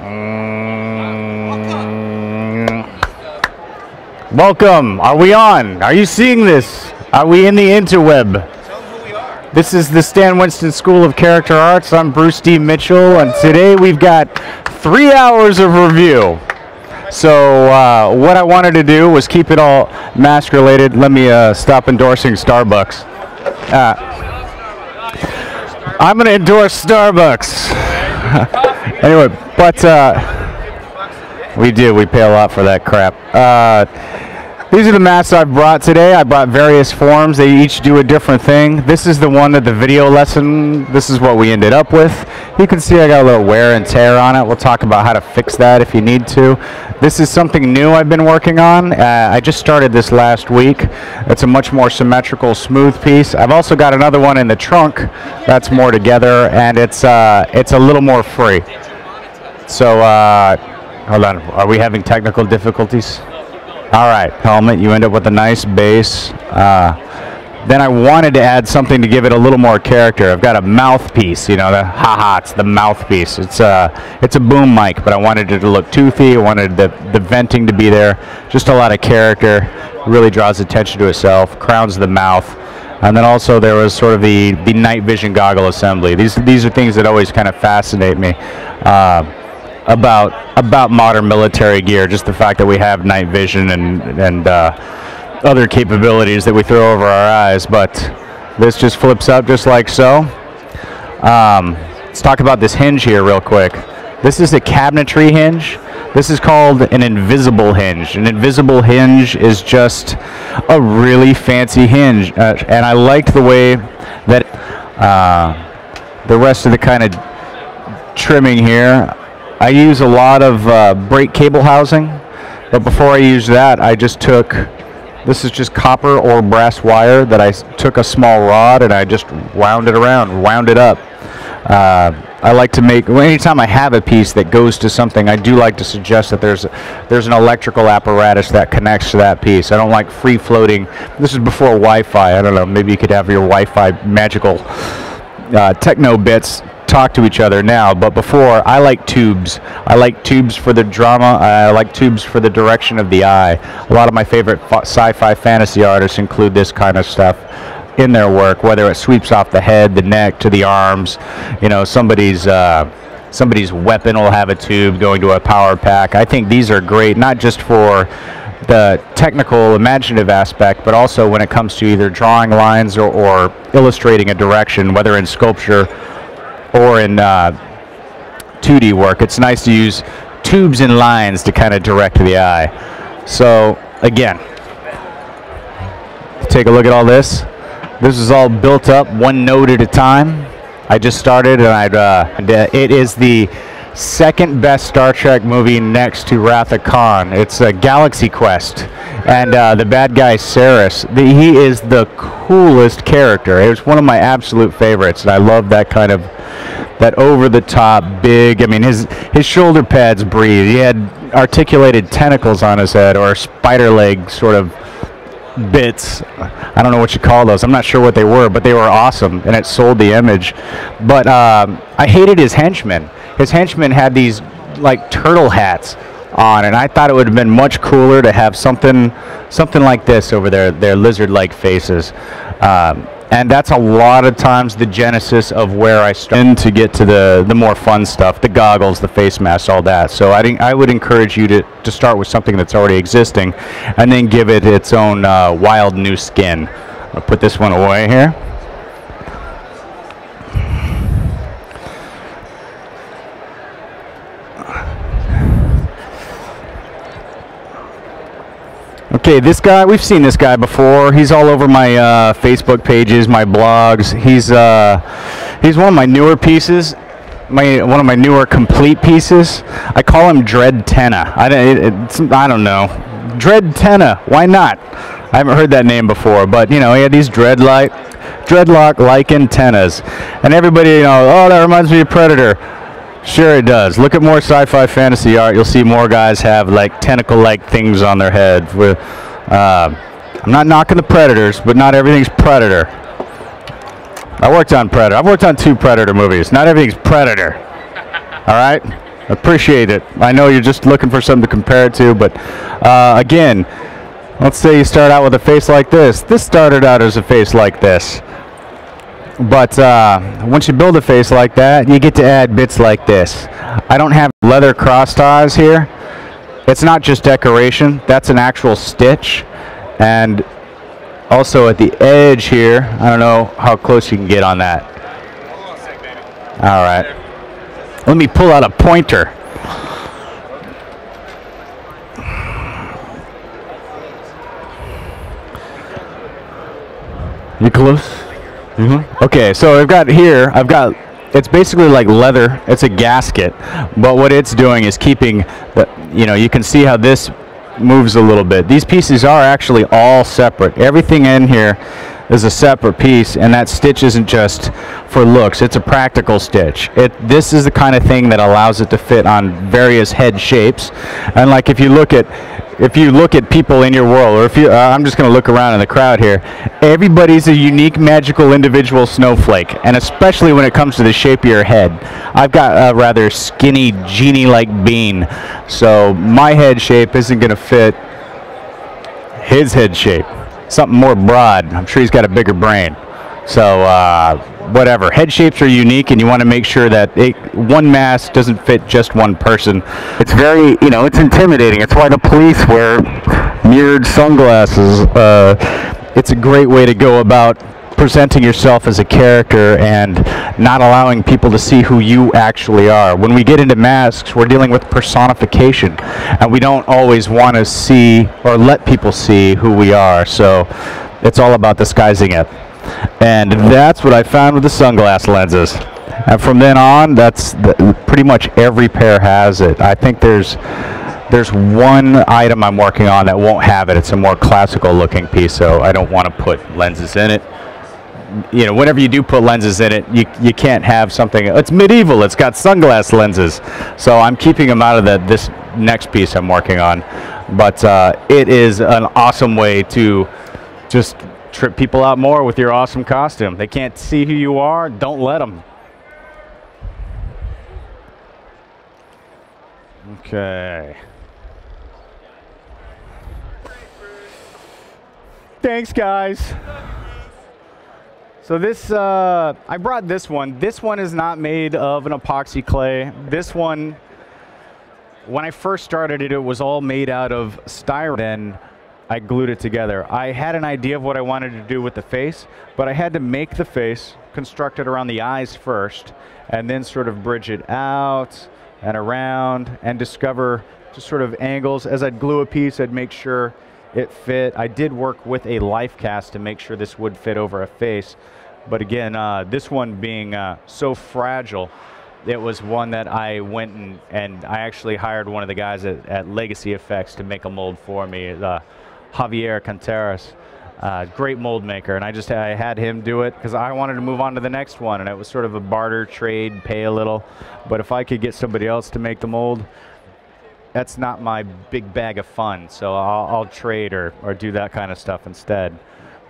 Mm. Welcome. Are we on? Are you seeing this? Are we in the interweb? This is the Stan Winston School of Character Arts. I'm Bruce D. Mitchell, and today we've got three hours of review. So uh, what I wanted to do was keep it all mask related. Let me uh, stop endorsing Starbucks. Uh, I'm going to endorse Starbucks. anyway, but uh, we do. We pay a lot for that crap. Uh, these are the mats I've brought today. I brought various forms. They each do a different thing. This is the one that the video lesson, this is what we ended up with. You can see I got a little wear and tear on it. We'll talk about how to fix that if you need to. This is something new I've been working on. Uh, I just started this last week. It's a much more symmetrical, smooth piece. I've also got another one in the trunk that's more together, and it's uh, it's a little more free. So, uh, hold on. Are we having technical difficulties? All right, helmet. You end up with a nice base. Uh, then I wanted to add something to give it a little more character. I've got a mouthpiece. You know, the haha, it's the mouthpiece. It's a it's a boom mic, but I wanted it to look toothy. I wanted the the venting to be there. Just a lot of character. Really draws attention to itself. Crowns the mouth. And then also there was sort of the, the night vision goggle assembly. These these are things that always kind of fascinate me. Uh, about about modern military gear. Just the fact that we have night vision and and uh, other capabilities that we throw over our eyes. But this just flips up just like so. Um, let's talk about this hinge here real quick. This is a cabinetry hinge. This is called an invisible hinge. An invisible hinge is just a really fancy hinge, uh, and I liked the way that uh, the rest of the kind of trimming here I use a lot of uh, brake cable housing, but before I use that, I just took, this is just copper or brass wire that I took a small rod and I just wound it around, wound it up. Uh, I like to make, well, anytime I have a piece that goes to something, I do like to suggest that there's, there's an electrical apparatus that connects to that piece. I don't like free floating. This is before Wi-Fi. I don't know, maybe you could have your Wi-Fi magical uh, techno bits talk to each other now, but before I like tubes. I like tubes for the drama. I like tubes for the direction of the eye. A lot of my favorite fa- sci-fi fantasy artists include this kind of stuff in their work, whether it sweeps off the head, the neck, to the arms. You know, somebody's. Uh, Somebody's weapon will have a tube going to a power pack. I think these are great, not just for the technical, imaginative aspect, but also when it comes to either drawing lines or, or illustrating a direction, whether in sculpture or in uh, 2D work. It's nice to use tubes and lines to kind of direct the eye. So again, take a look at all this. This is all built up one node at a time. I just started, and uh, uh, it is the second best Star Trek movie next to Wrath of Khan. It's a Galaxy Quest, and uh, the bad guy Sarris. The, he is the coolest character. It was one of my absolute favorites, and I love that kind of that over the top big. I mean, his his shoulder pads breathe. He had articulated tentacles on his head, or spider leg sort of bits. I don't know what you call those. I'm not sure what they were, but they were awesome, and it sold the image. But um, I hated his henchmen. His henchmen had these like turtle hats on, and I thought it would have been much cooler to have something, something like this over their their lizard-like faces. Um, and that's a lot of times the genesis of where I start to get to the, the more fun stuff, the goggles, the face masks, all that. So I, I would encourage you to, to start with something that's already existing and then give it its own uh, wild new skin. I'll put this one away here. Okay, this guy, we've seen this guy before. He's all over my uh, Facebook pages, my blogs. He's uh, he's one of my newer pieces, my one of my newer complete pieces. I call him Dread Tenna. I don't, it, it's, I don't know. Dread Tenna, why not? I haven't heard that name before, but you know, he had these dreadlock like antennas, and everybody, you know, oh, that reminds me of Predator. Sure, it does. Look at more sci-fi fantasy art. You'll see more guys have like tentacle-like things on their head. Uh, I'm not knocking the predators, but not everything's predator. I worked on Predator. I've worked on two Predator movies. Not everything's Predator. All right. Appreciate it. I know you're just looking for something to compare it to, but uh, again, let's say you start out with a face like this. This started out as a face like this. But uh, once you build a face like that, you get to add bits like this. I don't have leather cross ties here. It's not just decoration, that's an actual stitch. And also at the edge here, I don't know how close you can get on that. All right. Let me pull out a pointer. You close? Mm -hmm. Okay, so I've got here, I've got, it's basically like leather. It's a gasket, but what it's doing is keeping the, you know, you can see how this moves a little bit. These pieces are actually all separate. Everything in here is a separate piece, and that stitch isn't just for looks. It's a practical stitch. It this is the kind of thing that allows it to fit on various head shapes. And like if you look at if you look at people in your world, or if you, uh, I'm just going to look around in the crowd here, everybody's a unique, magical, individual snowflake, and especially when it comes to the shape of your head. I've got a rather skinny, genie-like bean, so my head shape isn't going to fit his head shape something more broad. I'm sure he's got a bigger brain. So uh, whatever. Head shapes are unique, and you want to make sure that it, one mask doesn't fit just one person. It's very, you know, it's intimidating. It's why the police wear mirrored sunglasses. Uh, it's a great way to go about presenting yourself as a character and not allowing people to see who you actually are. When we get into masks, we're dealing with personification, and we don't always want to see or let people see who we are. So it's all about disguising it. And that's what I found with the sunglass lenses. And from then on, that's the, pretty much every pair has it. I think there's there's one item I'm working on that won't have it. It's a more classical looking piece, so I don't want to put lenses in it you know, whenever you do put lenses in it, you, you can't have something. It's medieval. It's got sunglass lenses, so I'm keeping them out of the, this next piece I'm working on. But uh, it is an awesome way to just trip people out more with your awesome costume. They can't see who you are. Don't let them. Okay. Thanks, guys. So this, uh, I brought this one. This one is not made of an epoxy clay. This one, when I first started it, it was all made out of styrofoam. I glued it together. I had an idea of what I wanted to do with the face, but I had to make the face, construct it around the eyes first, and then sort of bridge it out and around and discover just sort of angles. As I'd glue a piece, I'd make sure it fit. I did work with a life cast to make sure this would fit over a face. But again, uh, this one being uh, so fragile, it was one that I went and, and I actually hired one of the guys at, at Legacy Effects to make a mold for me, uh, Javier Canteras. Uh, great mold maker, and I just I had him do it because I wanted to move on to the next one, and it was sort of a barter trade, pay a little. But if I could get somebody else to make the mold, that's not my big bag of fun. So I'll, I'll trade or, or do that kind of stuff instead.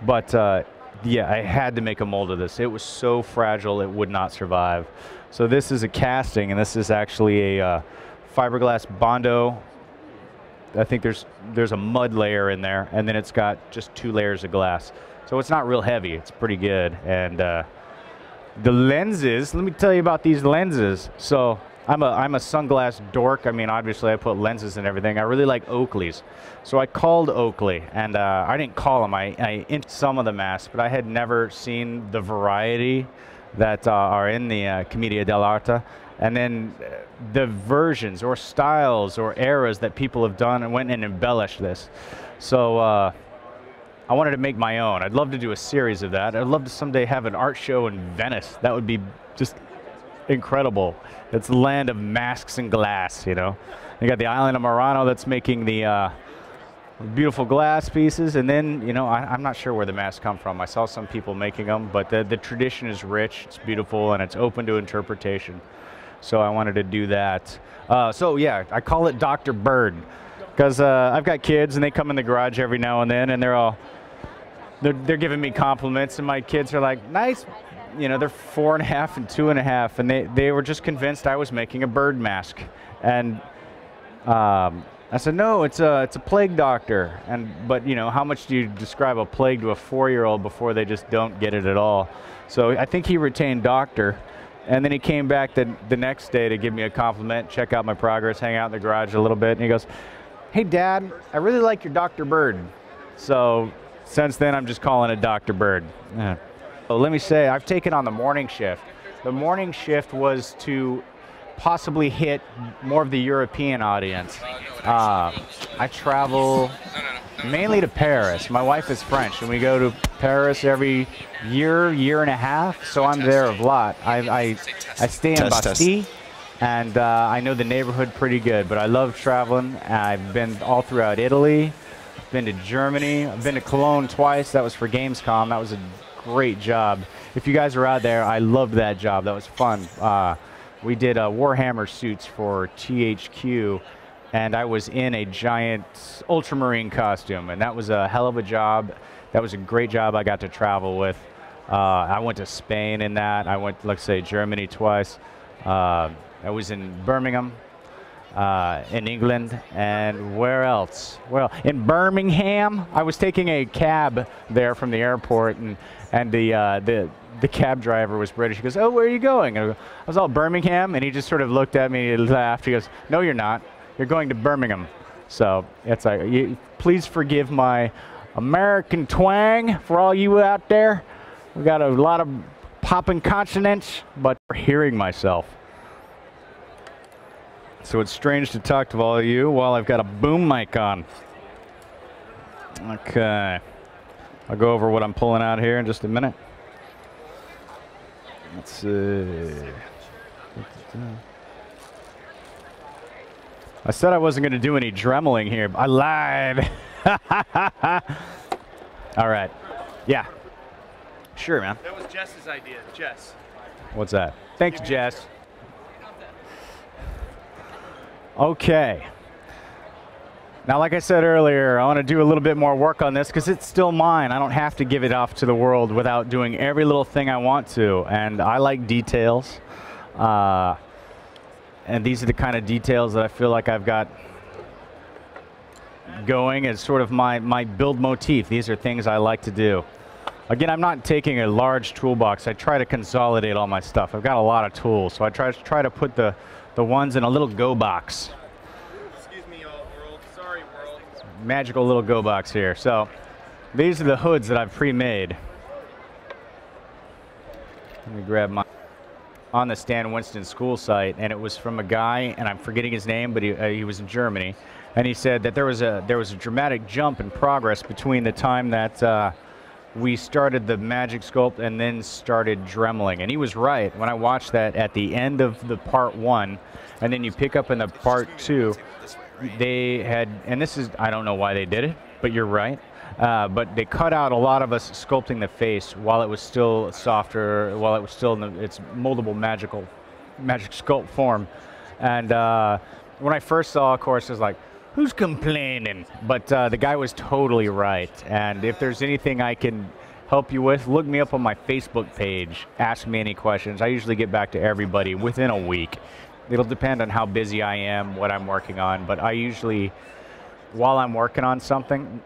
But uh, yeah, I had to make a mold of this. It was so fragile it would not survive. So this is a casting, and this is actually a uh, fiberglass Bondo. I think there's there's a mud layer in there, and then it's got just two layers of glass. So it's not real heavy. It's pretty good. And uh, the lenses, let me tell you about these lenses. So I'm a, I'm a sunglass dork. I mean, obviously I put lenses and everything. I really like Oakley's. So I called Oakley, and uh, I didn't call them. I, I in some of the masks, but I had never seen the variety that uh, are in the uh, Commedia dell'arte. And then uh, the versions or styles or eras that people have done and went and embellished this. So uh, I wanted to make my own. I'd love to do a series of that. I'd love to someday have an art show in Venice. That would be just incredible. It's the land of masks and glass, you know. You got the island of Murano that's making the uh, beautiful glass pieces, and then, you know, I, am not sure where the masks come from. I saw some people making them, but the, the tradition is rich, it's beautiful, and it's open to interpretation. So I wanted to do that. Uh, so yeah, I call it Dr. Bird because uh, I've got kids and they come in the garage every now and then and they're all, they're, they're giving me compliments and my kids are like, nice you know, they're four and a half and two and a half, and they, they were just convinced I was making a bird mask. And um, I said, no, it's a, it's a plague doctor. And, but you know, how much do you describe a plague to a four-year-old before they just don't get it at all? So I think he retained doctor. And then he came back the, the next day to give me a compliment, check out my progress, hang out in the garage a little bit. And he goes, hey, Dad, I really like your Dr. Bird. So since then, I'm just calling it Dr. Bird. Yeah. So let me say, I've taken on the morning shift. The morning shift was to possibly hit more of the European audience. Uh, I travel mainly to Paris. My wife is French, and we go to Paris every year, year and a half. So I'm there a lot. I I, I stay in Test, Bastille, and uh, I know the neighborhood pretty good. But I love traveling. I've been all throughout Italy. I've been to Germany. I've been to Cologne twice. That was for Gamescom. That was a great job. If you guys are out there, I loved that job. That was fun. Uh, we did uh, Warhammer suits for THQ, and I was in a giant ultramarine costume, and that was a hell of a job. That was a great job I got to travel with. Uh, I went to Spain in that. I went, let's say, Germany twice. Uh, I was in Birmingham, uh, in England, and where else? Well, in Birmingham, I was taking a cab there from the airport, and and the uh, the the cab driver was British. He goes, "Oh, where are you going?" I, I was all Birmingham, and he just sort of looked at me and laughed. He goes, "No, you're not. You're going to Birmingham." So it's a, you, please forgive my American twang for all you out there. We got a lot of popping consonants, but hearing myself. So it's strange to talk to all of you while I've got a boom mic on. Okay. I'll go over what I'm pulling out here in just a minute. Let's see. I said I wasn't going to do any dremeling here. but I lied. All right. Yeah. Sure, man. That was Jess's idea. Jess. What's that? Thanks, Jess. Okay. Now, like I said earlier, I want to do a little bit more work on this because it's still mine. I don't have to give it off to the world without doing every little thing I want to. And I like details. Uh, and these are the kind of details that I feel like I've got going as sort of my, my build motif. These are things I like to do. Again, I'm not taking a large toolbox. I try to consolidate all my stuff. I've got a lot of tools, so I try, to try to put the, the ones in a little go box. Excuse me, world. Sorry, world. magical little go box here. So these are the hoods that I've pre-made. Let me grab my on the Stan Winston school site, and it was from a guy, and I'm forgetting his name, but he, uh, he was in Germany, and he said that there was a there was a dramatic jump in progress between the time that uh, we started the magic sculpt and then started dremeling, and he was right. When I watched that at the end of the part one, and then you pick up in the part two, they had, and this is, I don't know why they did it, but you're right. Uh, but they cut out a lot of us sculpting the face while it was still softer, while it was still in the, its moldable magical, magic sculpt form. And uh, when I first saw, of course, I was like, who's complaining? But uh, the guy was totally right. And if there's anything I can help you with, look me up on my Facebook page. Ask me any questions. I usually get back to everybody within a week. It'll depend on how busy I am, what I'm working on, but I usually, while I'm working on something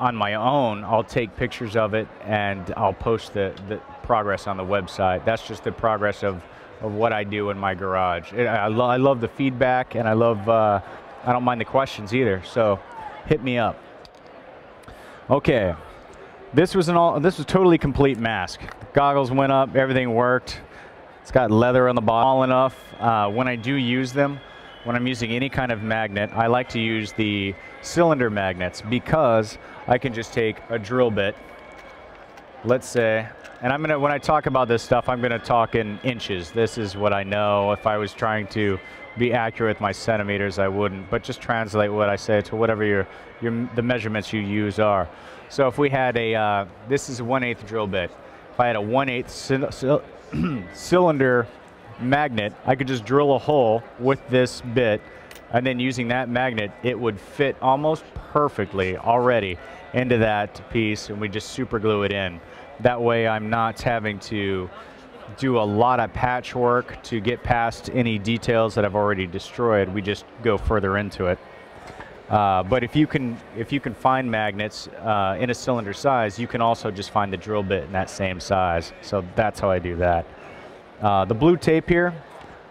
on my own, I'll take pictures of it and I'll post the, the progress on the website. That's just the progress of, of what I do in my garage. I, lo- I love the feedback and I love, uh, I don't mind the questions either, so hit me up. Okay, this was an all, this was totally complete mask. Goggles went up, everything worked. It's got leather on the bottom enough. Uh, when I do use them, when I'm using any kind of magnet, I like to use the cylinder magnets because I can just take a drill bit, let's say, and I'm gonna, when I talk about this stuff, I'm gonna talk in inches. This is what I know. If I was trying to be accurate with my centimeters, I wouldn't, but just translate what I say to whatever your, your the measurements you use are. So if we had a, uh, this is a 1 8 drill bit. If I had a 1 8 cylinder magnet, I could just drill a hole with this bit, and then using that magnet, it would fit almost perfectly already into that piece, and we just super glue it in. That way, I'm not having to do a lot of patchwork to get past any details that I've already destroyed. We just go further into it. Uh, but if you can if you can find magnets uh, in a cylinder size, you can also just find the drill bit in that same size. So that's how I do that. Uh, the blue tape here,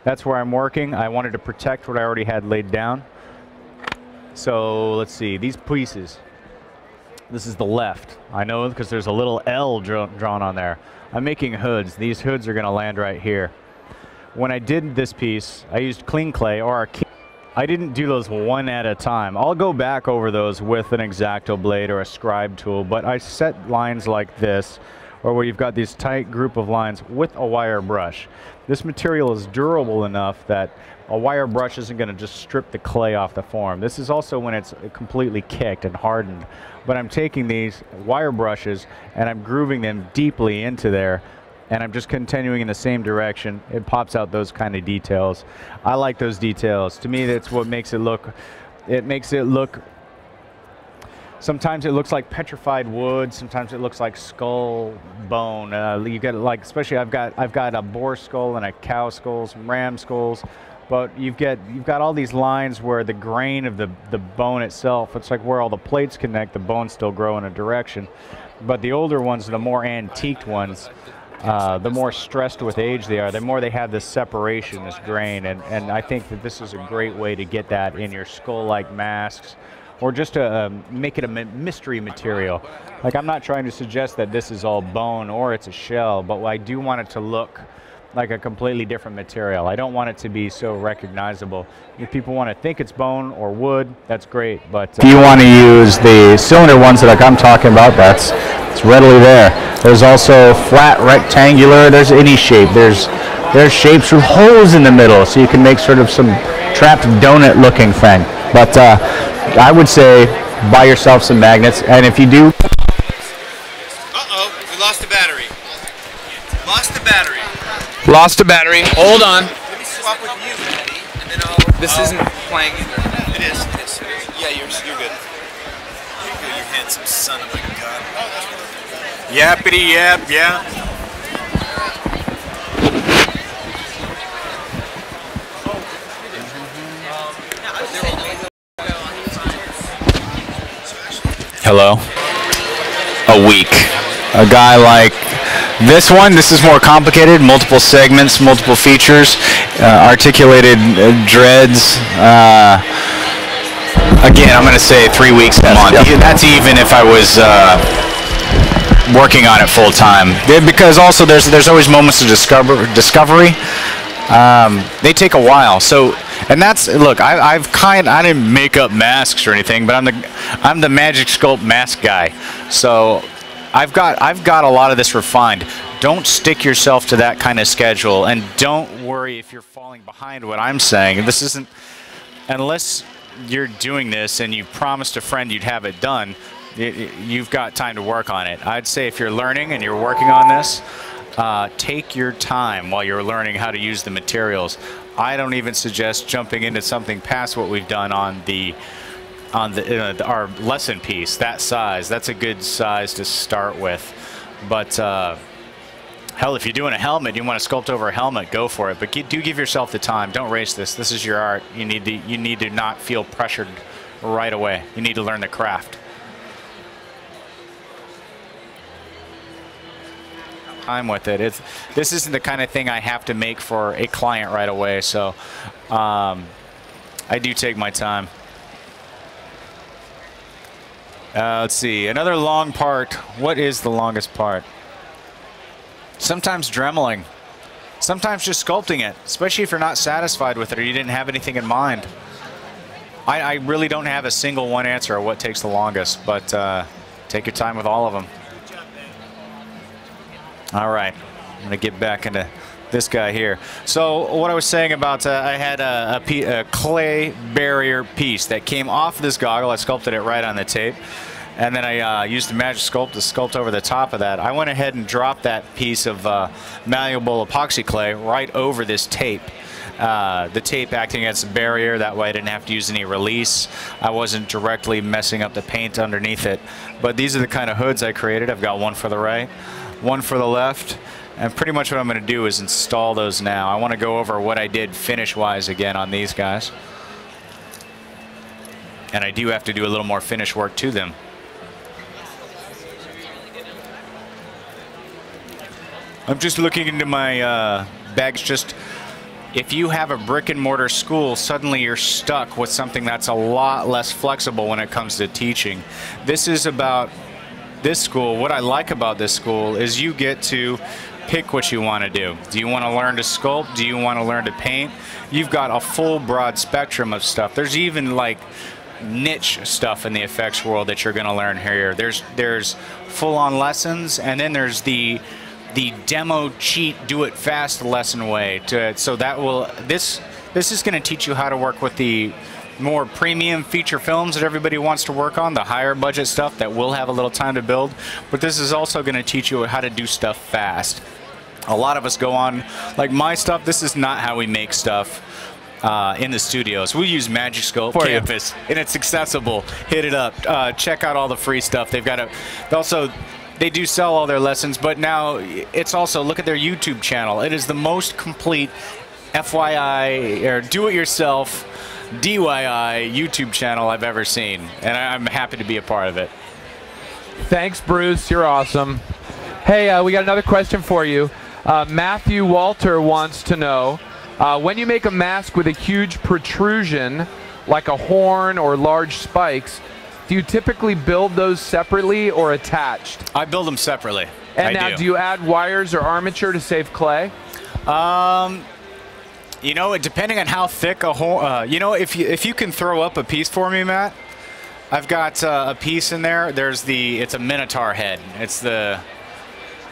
that's where I'm working. I wanted to protect what I already had laid down. So let's see, these pieces. This is the left. I know because there's a little L drawn on there. I'm making hoods. These hoods are going to land right here. When I did this piece, I used clean clay or I didn't do those one at a time. I'll go back over those with an X-Acto blade or a scribe tool, but I set lines like this, or where you've got these tight group of lines with a wire brush. This material is durable enough that a wire brush isn't going to just strip the clay off the form. This is also when it's completely kicked and hardened. But I'm taking these wire brushes and I'm grooving them deeply into there and I'm just continuing in the same direction, it pops out those kind of details. I like those details. To me, that's what makes it look, it makes it look, sometimes it looks like petrified wood, sometimes it looks like skull bone. Uh, you get like, especially I've got, I've got a boar skull and a cow skull, some ram skulls, but you've got you've got all these lines where the grain of the the bone itself it's like where all the plates connect the bones still grow in a direction but the older ones the more antiqued ones uh, the more stressed with age they are, the more they have this separation, this grain. And, and I think that this is a great way to get that in your skull-like masks or just to uh, make it a mystery material. Like I'm not trying to suggest that this is all bone or it's a shell, but I do want it to look like a completely different material. I don't want it to be so recognizable. If people want to think it's bone or wood, that's great. But uh, if you want to use the cylinder ones that I'm talking about, that's it's readily there. There's also flat, rectangular. There's any shape. There's there's shapes with holes in the middle, so you can make sort of some trapped donut-looking thing. But uh, I would say buy yourself some magnets, and if you do. Uh-oh, we lost the battery. Lost the battery. Lost a battery. Hold on. Let me swap with you, Eddie, and then I'll. This isn't playing either. It is. It is. Yeah, you're you're good. You're, you handsome son of a gun. Yappity yap, yeah. Hello. A week. A guy like this one, this is more complicated, multiple segments, multiple features, uh, articulated uh, dreads. Uh, again, I'm going to say three weeks a month. Yep. That's even if I was uh, working on it full time. Because also there's there's always moments of discover, discovery. Um, they take a while. So, and that's look. I, have kind. I didn't make up masks or anything, but I'm the I'm the Magic Sculpt mask guy. So I've got I've got a lot of this refined. Don't stick yourself to that kind of schedule, and don't worry if you're falling behind what I'm saying. This isn't unless you're doing this and you promised a friend you'd have it done. you've got time to work on it. I'd say if you're learning and you're working on this, uh, take your time while you're learning how to use the materials. I don't even suggest jumping into something past what we've done on the on the, uh, our lesson piece, that size, that's a good size to start with. But uh, hell, if you're doing a helmet, you want to sculpt over a helmet, go for it. But do give yourself the time. Don't race this. This is your art. You need to you need to not feel pressured right away. You need to learn the craft. Time with it. It's this isn't the kind of thing I have to make for a client right away. So um, I do take my time. Uh, let's see, another long part. What is the longest part? Sometimes dremeling. Sometimes just sculpting it, especially if you're not satisfied with it or you didn't have anything in mind. I, I really don't have a single one answer of what takes the longest, but uh, take your time with all of them. All right, I'm going to get back into this guy here. So what I was saying about, uh, I had a, clay barrier piece that came off this goggle. I sculpted it right on the tape. And then I uh, used the Magic Sculpt to sculpt over the top of that. I went ahead and dropped that piece of uh, malleable epoxy clay right over this tape. Uh, the tape acting as a barrier, that way I didn't have to use any release. I wasn't directly messing up the paint underneath it. But these are the kind of hoods I created. I've got one for the right, one for the left, And pretty much what I'm going to do is install those now. I want to go over what I did finish-wise again on these guys. And I do have to do a little more finish work to them. I'm just looking into my uh, bags just if you have a brick and mortar school, suddenly you're stuck with something that's a lot less flexible when it comes to teaching. This is about this school. What I like about this school is you get to pick what you want to do. Do you want to learn to sculpt? Do you want to learn to paint? You've got a full broad spectrum of stuff. There's even like niche stuff in the effects world that you're going to learn here. There's there's full-on lessons and then there's the the demo cheat do it fast lesson way to so that will this this is going to teach you how to work with the more premium feature films that everybody wants to work on the higher budget stuff that will have a little time to build but this is also going to teach you how to do stuff fast a lot of us go on like my stuff this is not how we make stuff uh, in the studios. We use Magic Sculpt For you. Campus, and it's accessible. Hit it up. Uh, check out all the free stuff. They've got a. Also, they do sell all their lessons, but now it's also look at their YouTube channel. It is the most complete FYI or do-it-yourself DIY YouTube channel I've ever seen, and I'm happy to be a part of it. Thanks, Bruce. You're awesome. Hey, uh, we got another question for you. Uh, Matthew Walter wants to know uh, when you make a mask with a huge protrusion, like a horn or large spikes, do you typically build those separately or attached? I build them separately. And I now, do. you add wires or armature to save clay? Um, you know, depending on how thick a hole, uh, you know, if you if you can throw up a piece for me, Matt, I've got uh, a piece in there. There's the it's a minotaur head. It's the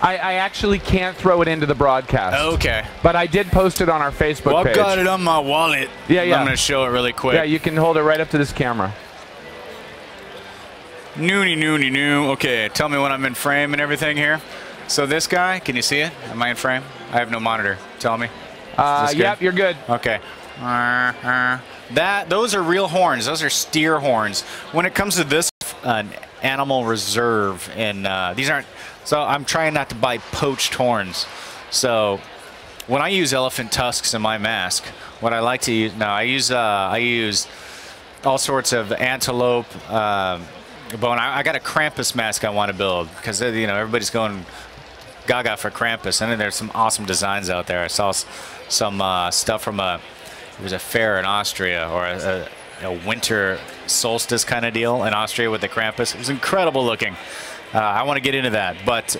I, I actually can't throw it into the broadcast. okay. But I did post it on our Facebook Well, I've page. got it on my wallet. Yeah, yeah. I'm gonna show it really quick. Yeah, you can hold it right up to this camera. Noonie, noonie, noo. Okay, tell me when I'm in frame and everything here. So this guy, can you see it? Am I in frame? I have no monitor. Tell me. Uh, yep, you're good. Okay. Uh, uh, That those are real horns. Those are steer horns. When it comes to this, an animal reserve, and uh, these aren't. So I'm trying not to buy poached horns. So when I use elephant tusks in my mask, what I like to use now, I use uh, I use all sorts of antelope um bone. I, I got a Krampus mask I want to build because uh, you know everybody's going gaga for Krampus. and then there's some awesome designs out there. I saw some uh, stuff from a it was a fair in Austria or a, a, a winter solstice kind of deal in Austria with the Krampus. It was incredible looking. Uh, I want to get into that, but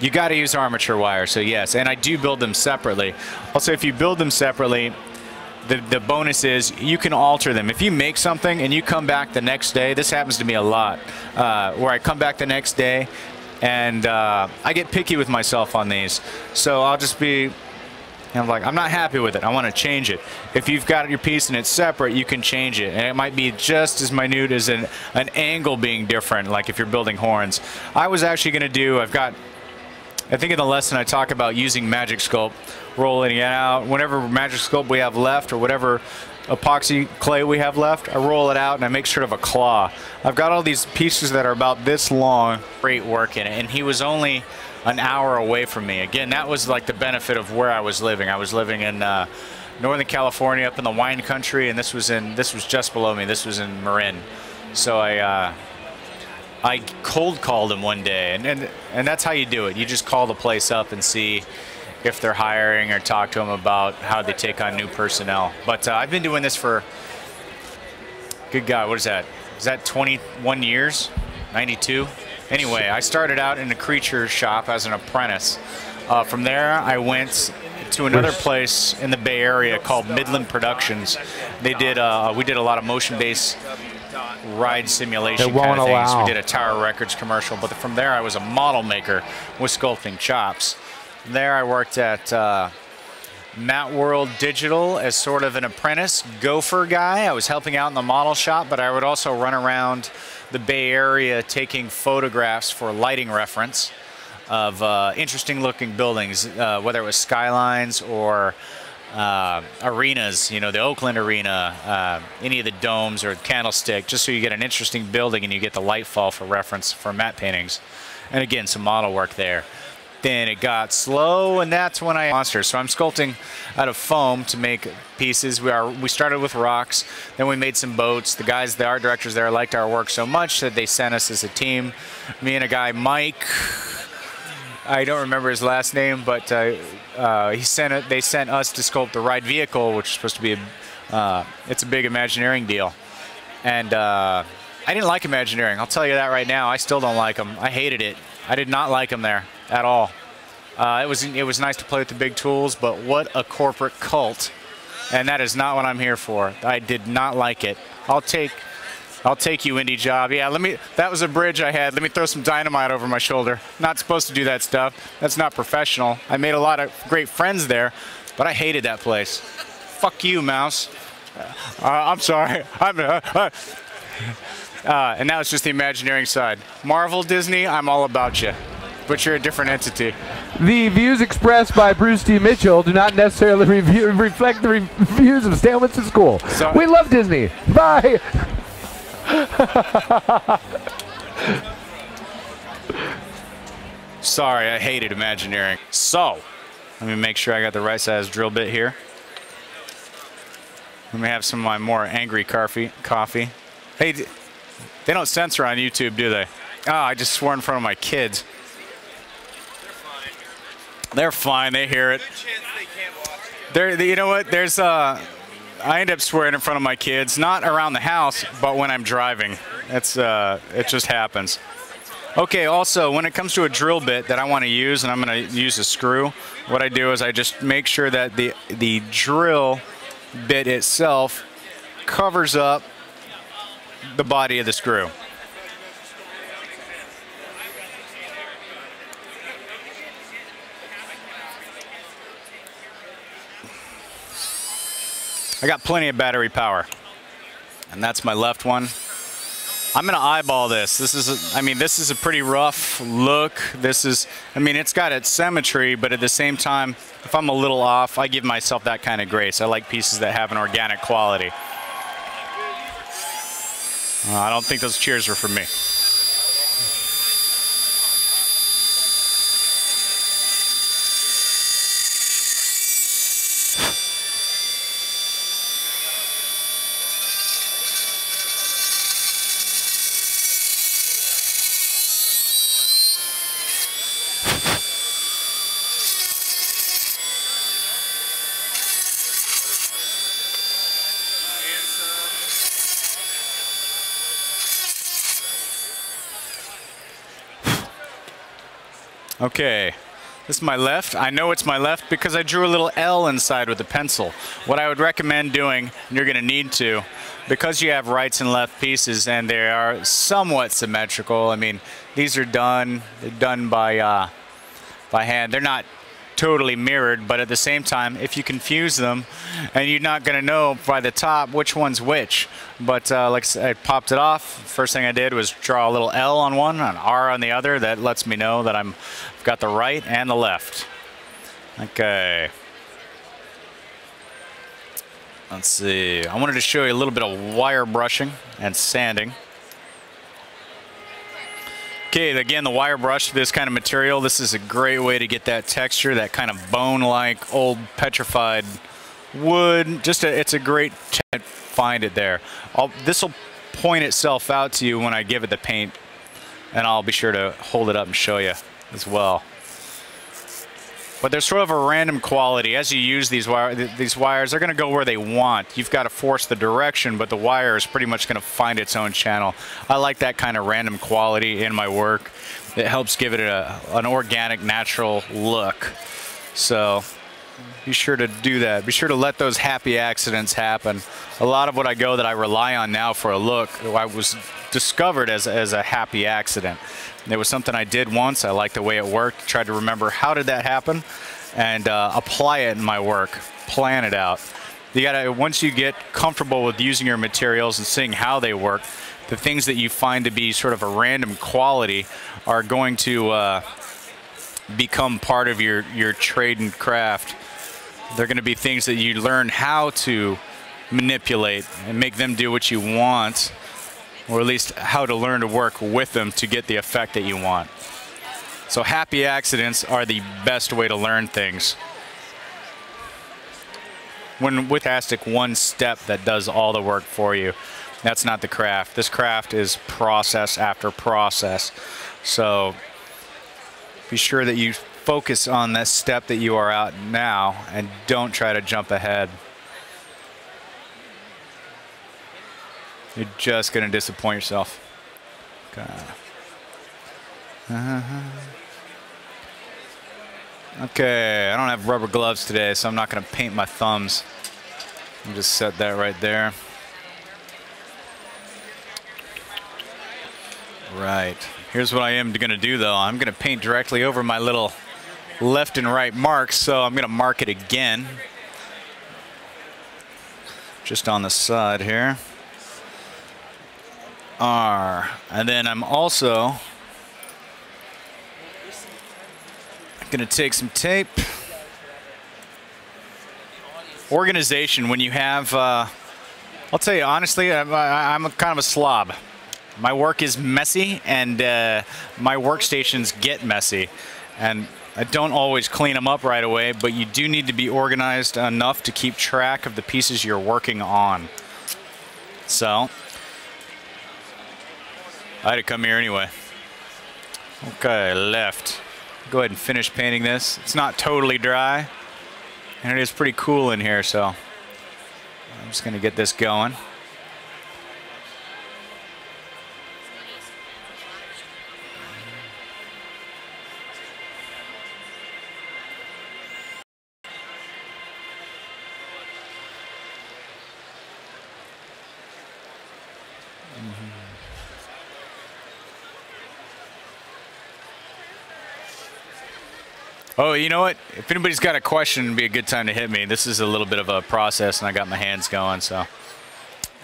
you got to use armature wire. So yes, and I do build them separately. Also, if you build them separately, the, the bonus is you can alter them. If you make something and you come back the next day, this happens to me a lot, uh, where I come back the next day and uh, I get picky with myself on these. So I'll just be, and I'm like, I'm not happy with it. I want to change it. If you've got your piece and it's separate, you can change it. And it might be just as minute as an, an angle being different, like if you're building horns. I was actually going to do, I've got I think in the lesson I talk about using Magic Sculpt, rolling it out. Whenever Magic Sculpt we have left or whatever epoxy clay we have left, I roll it out and I make sort of a claw. I've got all these pieces that are about this long. Great work in it. And he was only an hour away from me. Again, that was like the benefit of where I was living. I was living in uh, Northern California up in the wine country and this was in this was just below me. This was in Marin. So I uh, I cold called him one day, and, and and that's how you do it. You just call the place up and see if they're hiring or talk to them about how they take on new personnel. But uh, I've been doing this for good God, what is that? Is that 21 years? 92? Anyway, I started out in a creature shop as an apprentice. Uh, from there, I went to another place in the Bay Area called Midland Productions. They did uh, we did a lot of motion-based ride simulation kind of things. We did a Tower Records commercial, but from there I was a model maker with sculpting chops. There I worked at uh, Matte World Digital as sort of an apprentice gopher guy. I was helping out in the model shop, but I would also run around the Bay Area taking photographs for lighting reference of uh, interesting looking buildings, uh, whether it was skylines or uh, arenas, you know, the Oakland Arena, uh, any of the domes or candlestick, just so you get an interesting building and you get the light fall for reference for matte paintings. And again, some model work there. Then it got slow, and that's when I monster. So I'm sculpting out of foam to make pieces. We are we started with rocks, then we made some boats. The guys, the art directors there, liked our work so much that they sent us as a team. Me and a guy, Mike. I don't remember his last name, but uh, uh, he sent it. They sent us to sculpt the ride vehicle, which is supposed to be a. Uh, it's a big Imagineering deal, and uh, I didn't like Imagineering. I'll tell you that right now. I still don't like them. I hated it. I did not like them there at all. Uh, it was it was nice to play with the big tools, but what a corporate cult, and that is not what I'm here for. I did not like it. I'll take. I'll take you, indie job. Yeah, let me. That was a bridge I had. Let me throw some dynamite over my shoulder. Not supposed to do that stuff. That's not professional. I made a lot of great friends there, but I hated that place. Fuck you, mouse. Uh, I'm sorry. I'm. Uh, uh. Uh, and now it's just the Imagineering side. Marvel, Disney, I'm all about you. But you're a different entity. The views expressed by Bruce D. Mitchell do not necessarily review, reflect the re- views of Stan Winston School. So- we love Disney. Bye. Sorry, I hated Imagineering. So, let me make sure I got the right size drill bit here. Let me have some of my more angry coffee. Coffee. Hey, they don't censor on YouTube, do they? Ah, I just swore in front of my kids. They're fine. They hear it. There, you know what? There's uh, I end up swearing in front of my kids, not around the house, but when I'm driving. It's uh, it just happens. Okay, also, when it comes to a drill bit that I want to use, and I'm going to use a screw, what I do is I just make sure that the, the drill bit itself covers up the body of the screw. I got plenty of battery power. And that's my left one. I'm gonna eyeball this. This is, a, I mean, this is a pretty rough look. This is, I mean, it's got its symmetry, but at the same time, if I'm a little off, I give myself that kind of grace. I like pieces that have an organic quality. Uh, I don't think those cheers are for me. Okay, this is my left. I know it's my left because I drew a little L inside with a pencil. What I would recommend doing, and you're going to need to, because you have rights and left pieces and they are somewhat symmetrical. I mean, these are done they're done by uh, by hand. They're not totally mirrored, but at the same time, if you confuse them, and you're not going to know by the top which one's which. But uh, like I popped it off. First thing I did was draw a little L on one, an R on the other. That lets me know that I'm I've got the right and the left. Okay. Let's see. I wanted to show you a little bit of wire brushing and sanding. Okay, again, the wire brush, this kind of material, this is a great way to get that texture, that kind of bone-like, old petrified wood. Just a, it's a great to find it there. This will point itself out to you when I give it the paint, and I'll be sure to hold it up and show you as well. But there's sort of a random quality as you use these wire. th- These wires, they're going to go where they want. You've got to force the direction, but the wire is pretty much going to find its own channel. I like that kind of random quality in my work. It helps give it a, an organic, natural look. So be sure to do that. Be sure to let those happy accidents happen. A lot of what I go that I rely on now for a look, I was discovered as, as a happy accident. It was something I did once. I liked the way it worked. Tried to remember how did that happen, and uh, apply it in my work. Plan it out. You gotta once you get comfortable with using your materials and seeing how they work, the things that you find to be sort of a random quality are going to uh, become part of your your trade and craft. They're going to be things that you learn how to manipulate and make them do what you want, or at least how to learn to work with them to get the effect that you want. So happy accidents are the best way to learn things. When with Astic, one step that does all the work for you. That's not the craft. This craft is process after process. So be sure that you focus on this step that you are at now and don't try to jump ahead. You're just going to disappoint yourself. Okay. Uh-huh. Okay, I don't have rubber gloves today, so I'm not going to paint my thumbs. I'll just set that right there. Right. Here's what I am going to do, though. I'm going to paint directly over my little left and right marks, so I'm going to mark it again. Just on the side here. R. And then I'm also going to take some tape. Organization, when you have, uh, I'll tell you honestly, I'm, I'm kind of a slob. My work is messy and uh, my workstations get messy. And I don't always clean them up right away, but you do need to be organized enough to keep track of the pieces you're working on. So, I had to come here anyway. Okay, left. Go ahead and finish painting this. It's not totally dry, and it is pretty cool in here, so I'm just gonna get this going. You know what? If anybody's got a question, it'd be a good time to hit me. This is a little bit of a process, and I got my hands going, so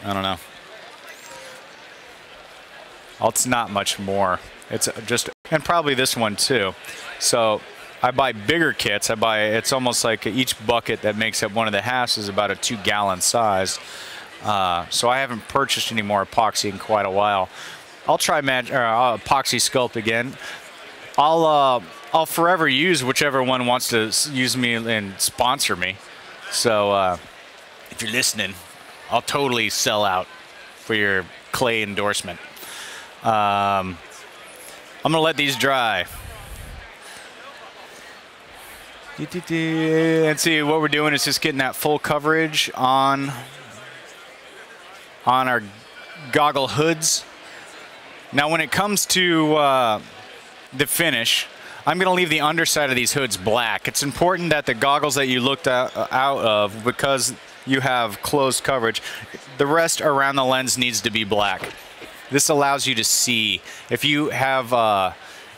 I don't know. Oh, it's not much more. It's just, and probably this one too. So I buy bigger kits. I buy, it's almost like each bucket that makes up one of the halves is about a two gallon size. Uh, so I haven't purchased any more epoxy in quite a while. I'll try uh, Apoxie Sculpt again. I'll uh, I'll forever use whichever one wants to use me and sponsor me. So uh, if you're listening, I'll totally sell out for your clay endorsement. Um, I'm gonna let these dry. And see what we're doing is just getting that full coverage on on our goggle hoods. Now, when it comes to uh, the finish, I'm going to leave the underside of these hoods black. It's important that the goggles that you looked out, of, because you have closed coverage, the rest around the lens needs to be black. This allows you to see. If you have, uh,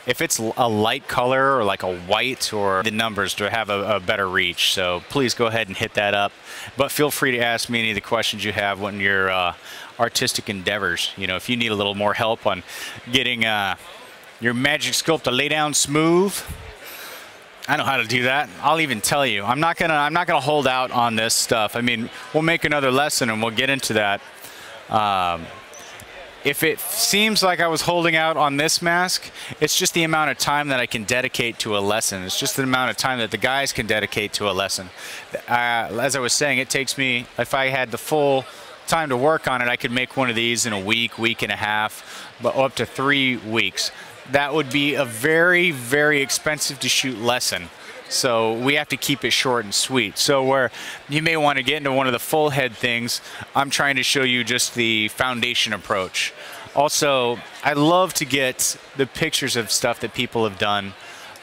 if it's a light color or like a white or the numbers to have a, a, better reach. So please go ahead and hit that up. But feel free to ask me any of the questions you have when your uh, artistic endeavors. You know, if you need a little more help on getting uh, your magic sculpt to lay down smooth. I know how to do that. I'll even tell you. I'm not gonna. I'm not gonna hold out on this stuff. I mean, we'll make another lesson and we'll get into that. Um, if it seems like I was holding out on this mask, it's just the amount of time that I can dedicate to a lesson. It's just the amount of time that the guys can dedicate to a lesson. Uh, as I was saying, it takes me, if I had the full time to work on it, I could make one of these in a week, week and a half, but up to three weeks that would be a very, very expensive to shoot lesson. So we have to keep it short and sweet. So where you may want to get into one of the full head things, I'm trying to show you just the foundation approach. Also, I love to get the pictures of stuff that people have done.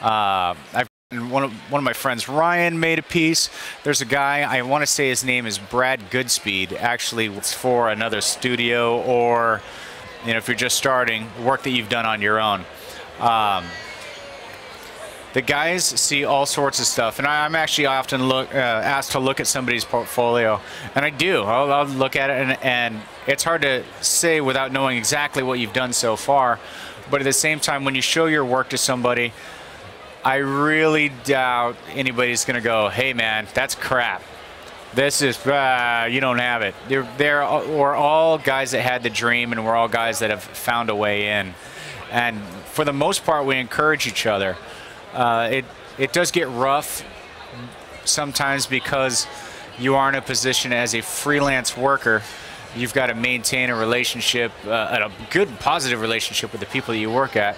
Uh, I've one of, one of my friends, Ryan, made a piece. There's a guy, I want to say his name is Brad Goodspeed. Actually, it's for another studio or you know, if you're just starting, work that you've done on your own. Um, the guys see all sorts of stuff, and I, am actually often look, uh, asked to look at somebody's portfolio, and I do. I'll, I'll look at it, and, and, it's hard to say without knowing exactly what you've done so far. But at the same time, when you show your work to somebody, I really doubt anybody's going to go, "Hey, man, that's crap." This is uh, you don't have it. They're, they're we're all guys that had the dream, and we're all guys that have found a way in. and for the most part, we encourage each other. Uh, it it does get rough sometimes because you are in a position as a freelance worker. You've got to maintain a relationship, uh, a good, positive relationship with the people that you work at.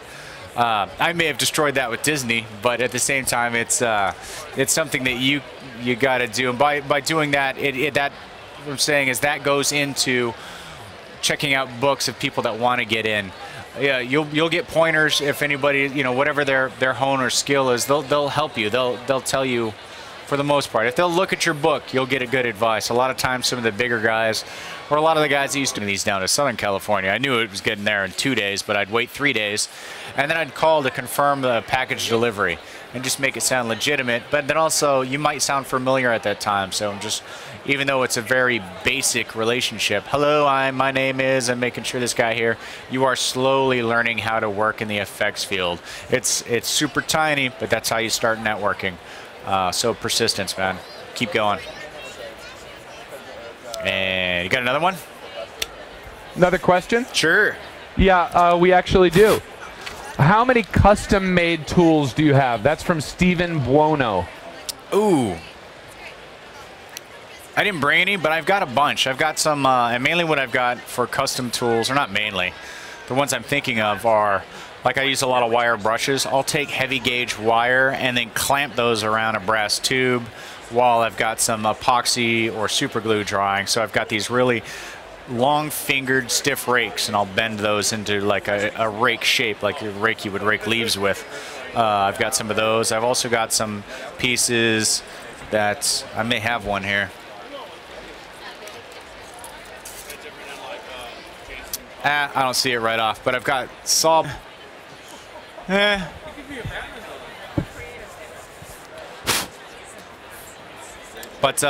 Uh, I may have destroyed that with Disney, but at the same time, it's uh, it's something that you you got to do. And by by doing that, it, it that what I'm saying is that goes into checking out books of people that want to get in. Yeah, you'll you'll get pointers if anybody you know whatever their their hone or skill is. They'll they'll help you. They'll they'll tell you for the most part. If they'll look at your book, you'll get a good advice. A lot of times, some of the bigger guys, or a lot of the guys used to do these down to Southern California, I knew it was getting there in two days, but I'd wait three days, and then I'd call to confirm the package delivery and just make it sound legitimate. But then also, you might sound familiar at that time, so I'm just even though it's a very basic relationship. Hello, I'm my name is, I'm making sure this guy here. You are slowly learning how to work in the effects field. It's it's super tiny, but that's how you start networking. Uh, so persistence, man. Keep going. And you got another one? Another question? Sure. Yeah, uh, we actually do. How many custom-made tools do you have? That's from Stephen Buono. Ooh. I didn't bring any, but I've got a bunch. I've got some, uh, and mainly what I've got for custom tools, or not mainly, the ones I'm thinking of are, like I use a lot of wire brushes. I'll take heavy gauge wire and then clamp those around a brass tube while I've got some epoxy or super glue drying. So I've got these really long fingered stiff rakes and I'll bend those into like a, a rake shape, like a rake you would rake leaves with. Uh, I've got some of those. I've also got some pieces that I may have one here. Ah, I don't see it right off, but I've got saw. Eh. But uh,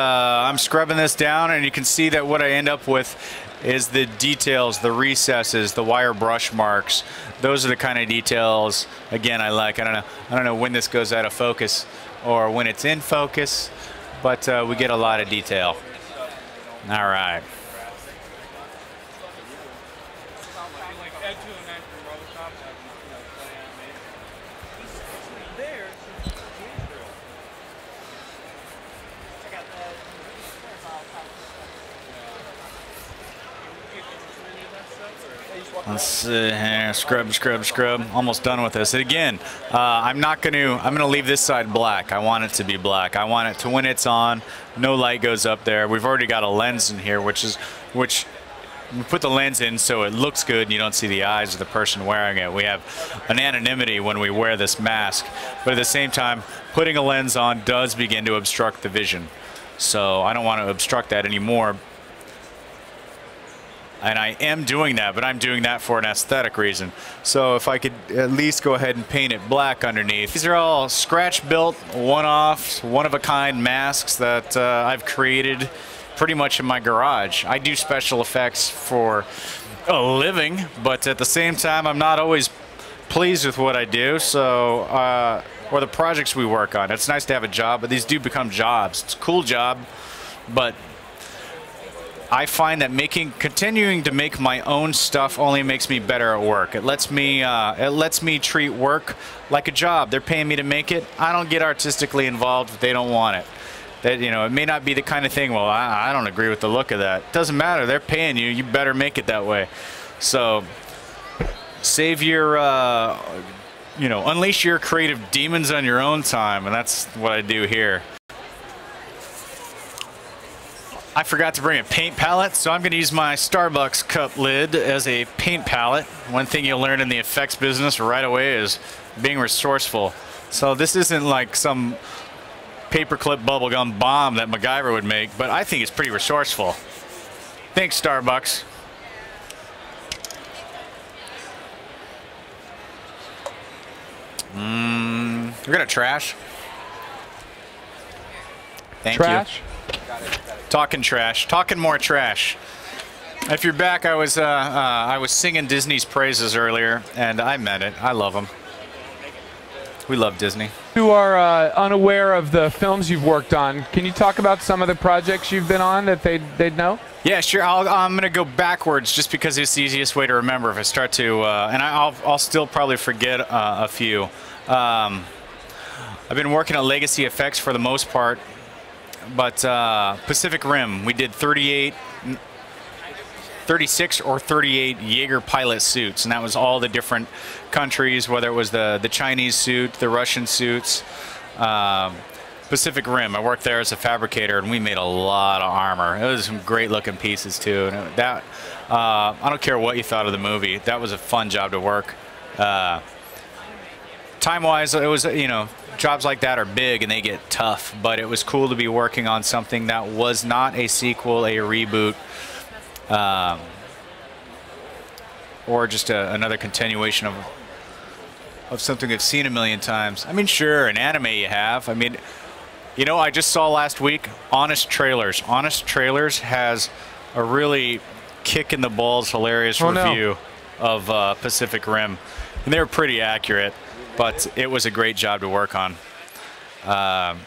I'm scrubbing this down, and you can see that what I end up with is the details, the recesses, the wire brush marks. Those are the kind of details, again, I like. I don't know, I don't know when this goes out of focus or when it's in focus, but uh, we get a lot of detail. All right. Let's see here. Scrub, scrub, scrub. Almost done with this. And again, uh, I'm not going to, I'm going to leave this side black. I want it to be black. I want it to, when it's on, no light goes up there. We've already got a lens in here, which is, which we put the lens in so it looks good and you don't see the eyes of the person wearing it. We have an anonymity when we wear this mask, but at the same time, putting a lens on does begin to obstruct the vision. So I don't want to obstruct that anymore and I am doing that, but I'm doing that for an aesthetic reason. So if I could at least go ahead and paint it black underneath. These are all scratch-built, one-off, one-of-a-kind masks that uh, I've created pretty much in my garage. I do special effects for a living, but at the same time, I'm not always pleased with what I do, so uh, or the projects we work on. It's nice to have a job, but these do become jobs. It's a cool job, but I find that making continuing to make my own stuff only makes me better at work. It lets me uh, it lets me treat work like a job. They're paying me to make it. I don't get artistically involved if they don't want it. That you know, it may not be the kind of thing. Well, I, I don't agree with the look of that. Doesn't matter. They're paying you. You better make it that way. So save your. Uh, you know, unleash your creative demons on your own time, and that's what I do here. I forgot to bring a paint palette, so I'm going to use my Starbucks cup lid as a paint palette. One thing you'll learn in the effects business right away is being resourceful. So this isn't like some paperclip bubblegum bomb that MacGyver would make, but I think it's pretty resourceful. Thanks, Starbucks. Mmm, we're gonna trash. Thank Trash? you. Talking trash. Talking more trash. If you're back, I was uh, uh, I was singing Disney's praises earlier, and I meant it. I love them. We love Disney. Who are uh, unaware of the films you've worked on, can you talk about some of the projects you've been on that they'd, they'd know? Yeah, sure. I'll, I'm going to go backwards just because it's the easiest way to remember. If I start to, uh, and I- I'll, I'll still probably forget uh, a few. Um, I've been working at Legacy Effects for the most part, but uh, Pacific Rim, we did 38, 36 or 38 Jaeger pilot suits, and that was all the different countries, whether it was the, the Chinese suit, the Russian suits. Um, Pacific Rim, I worked there as a fabricator, and we made a lot of armor. It was some great looking pieces too. And that, uh, I don't care what you thought of the movie, that was a fun job to work. Uh, time wise, it was you know jobs like that are big and they get tough, but it was cool to be working on something that was not a sequel, a reboot, um, or just a, another continuation of of something I've seen a million times. I mean, sure, an anime you have. I mean, you know, I just saw last week Honest Trailers. Honest Trailers has a really kick in the balls, hilarious Oh, no. review of uh, Pacific Rim, and they were pretty accurate. But it was a great job to work on. Um,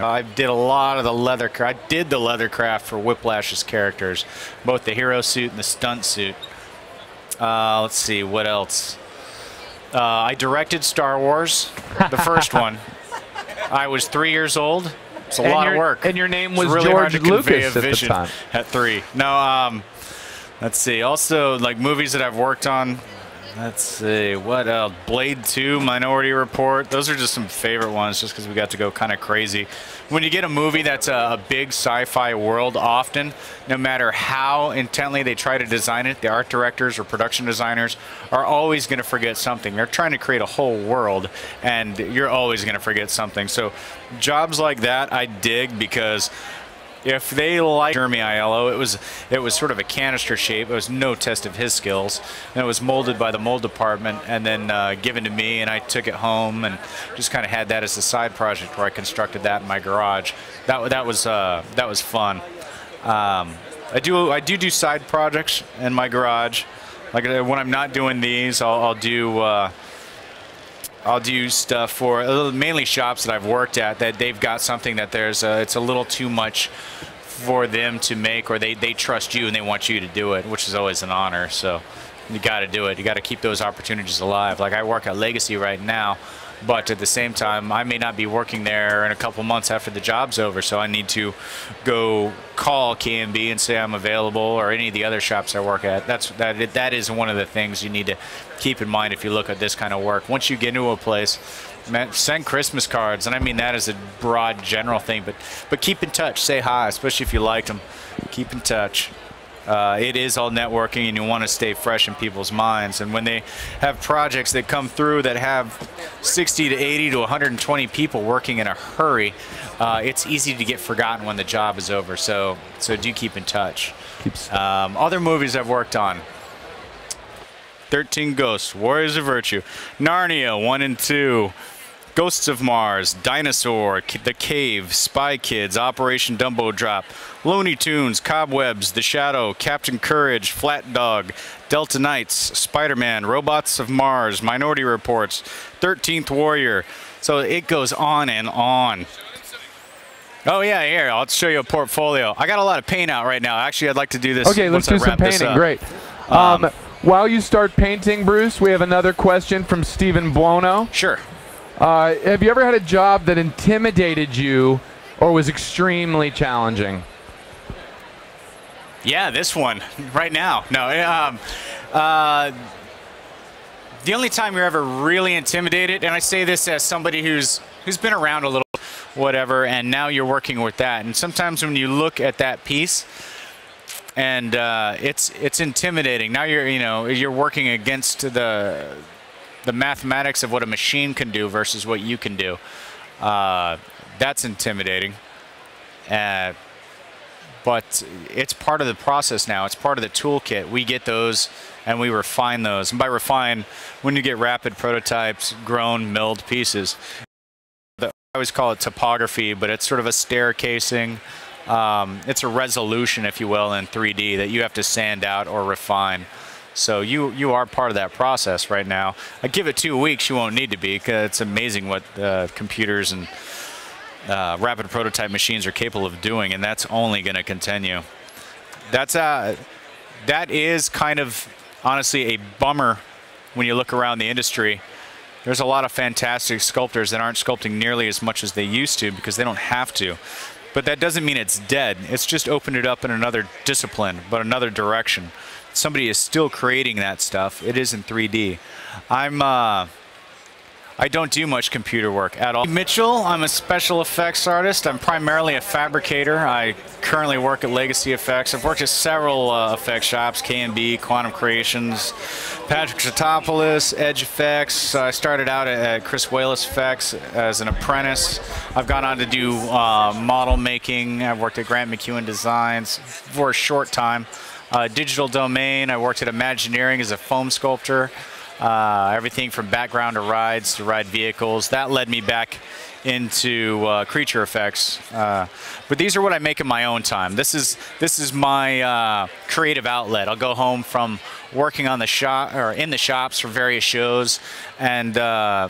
I did a lot of the leather. I did the leathercraft for Whiplash's characters, both the hero suit and the stunt suit. Uh, let's see what else. Uh, I directed Star Wars, the first one. I was three years old. It's a And lot your- of work. and your name was really hard George to Lucas at the time. At three. No. Um, let's see. Also, like movies that I've worked on. Let's see. What else? Blade 2, Minority Report. Those are just some favorite ones just because we got to go kind of crazy. When you get a movie that's a, a big sci fi world, often, no matter how intently they try to design it, the art directors or production designers are always going to forget something. They're trying to create a whole world, and you're always going to forget something. So, jobs like that I dig because if they like Jeremy Aiello, it was it was sort of a canister shape. It was no test of his skills, and it was molded by the mold department and then uh, given to me, and I took it home and just kind of had that as a side project where I constructed that in my garage. That that was uh, that was fun. Um, I do I do do side projects in my garage. Like uh, when I'm not doing these, I'll, I'll do. Uh, I'll do stuff for uh, mainly shops that I've worked at that they've got something that there's a, it's a little too much for them to make or they, they trust you and they want you to do it, which is always an honor. So you got to do it. You got to keep those opportunities alive. Like I work at Legacy right now, but at the same time, I may not be working there in a couple months after the job's over. So I need to go call KNB and say I'm available or any of the other shops I work at. That's that that is one of the things you need to keep in mind if you look at this kind of work. Once you get into a place, man, send Christmas cards, and I mean that as a broad general thing. But but keep in touch, say hi, especially if you liked them. Keep in touch. Uh, it is all networking, and you want to stay fresh in people's minds. And when they have projects that come through that have 60 to 80 to 120 people working in a hurry, uh, it's easy to get forgotten when the job is over. So so do keep in touch. Um, other movies I've worked on. 13 Ghosts, Warriors of Virtue, Narnia 1 and 2, Ghosts of Mars, Dinosaur, The Cave, Spy Kids, Operation Dumbo Drop, Looney Tunes, Cobwebs, The Shadow, Captain Courage, Flat Dog, Delta Knights, Spider Man, Robots of Mars, Minority Reports, 13th Warrior. So it goes on and on. Oh yeah, here I'll show you a portfolio. I got a lot of paint out right now. Actually, I'd like to do this. Okay, let's once do I some painting. up. Great. Um, while you start painting, Bruce, we have another question from Stephen Buono. Sure. Uh, have you ever had a job that intimidated you or was extremely challenging? Yeah, this one right now. No, um, uh, the only time you're ever really intimidated, and I say this as somebody who's who's been around a little, whatever, and now you're working with that. And sometimes when you look at that piece, and uh, it's it's intimidating. Now you're you know you're working against the the mathematics of what a machine can do versus what you can do. Uh, that's intimidating. Uh, but it's part of the process now. It's part of the toolkit. We get those and we refine those. And by refine, when you get rapid prototypes, grown, milled pieces, I always call it topography, but it's sort of a staircasing. Um, it's a resolution, if you will, in 3D that you have to sand out or refine. So you you are part of that process right now. I give it two weeks, you won't need to be because it's amazing what uh, computers and uh, rapid prototype machines are capable of doing, and that's only going to continue. That's uh, that is kind of honestly a bummer when you look around the industry. There's a lot of fantastic sculptors that aren't sculpting nearly as much as they used to because they don't have to. But that doesn't mean it's dead. It's just opened it up in another discipline, but another direction. Somebody is still creating that stuff. It is in 3D. I'm uh, I don't do much computer work at all. Mitchell, I'm a special effects artist. I'm primarily a fabricator. I currently work at Legacy Effects. I've worked at several uh, effect shops, KNB, Quantum Creations, Patrick Tatopoulos, Edge Effects. I started out at, Chris Walas Effects as an apprentice. I've gone on to do uh, model making. I've worked at Grant McCune Designs for a short time. Uh, digital domain, I worked at Imagineering as a foam sculptor. Uh, everything from background to rides to ride vehicles. That led me back into uh, creature effects. Uh, but these are what I make in my own time. This is this is my uh, creative outlet. I'll go home from working on the shop or in the shops for various shows, and uh,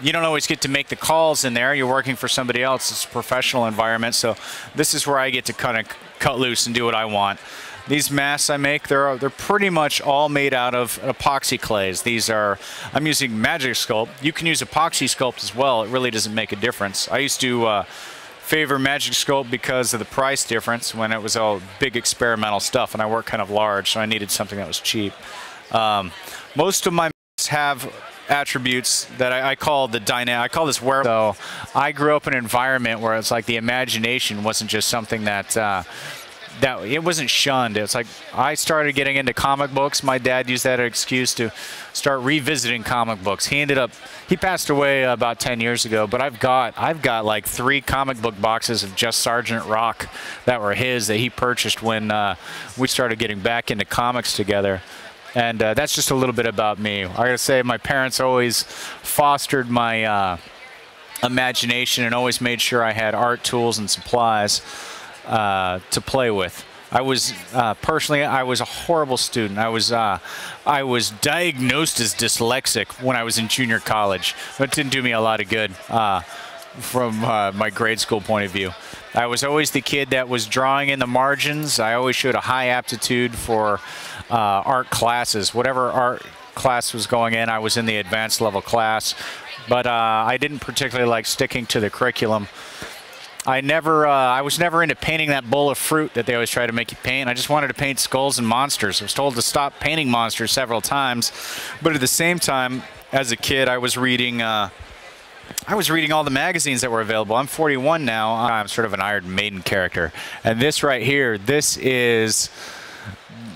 you don't always get to make the calls in there. You're working for somebody else. It's a professional environment, so this is where I get to kind of cut loose and do what I want. These masks I make, they're they're pretty much all made out of epoxy clays. These are, I'm using Magic Sculpt. You can use Apoxie Sculpt as well. It really doesn't make a difference. I used to uh, favor Magic Sculpt because of the price difference when it was all big experimental stuff, and I work kind of large, so I needed something that was cheap. Um, most of my masks have attributes that I, I, call the dynamic. I call this where. So I grew up in an environment where it's like the imagination wasn't just something that. Uh, that it wasn't shunned. It's like I started getting into comic books. My dad used that excuse to start revisiting comic books. He ended up he passed away about 10 years ago, but I've got I've got like three comic book boxes of just Sergeant Rock that were his that he purchased when uh, we started getting back into comics together. And uh, that's just a little bit about me. I gotta say, my parents always fostered my uh, imagination and always made sure I had art tools and supplies uh, to play with. I was uh, personally, I was a horrible student. I was, uh, I was diagnosed as dyslexic when I was in junior college. That didn't do me a lot of good uh, from uh, my grade school point of view. I was always the kid that was drawing in the margins. I always showed a high aptitude for uh, art classes. Whatever art class was going in, I was in the advanced level class. But I didn't particularly like sticking to the curriculum. I never, uh, I was never into painting that bowl of fruit that they always try to make you paint. I just wanted to paint skulls and monsters. I was told to stop painting monsters several times, but at the same time, as a kid, I was reading. Uh, I was reading all the magazines that were available. I'm 41 now. I'm sort of an Iron Maiden character, and this right here, this is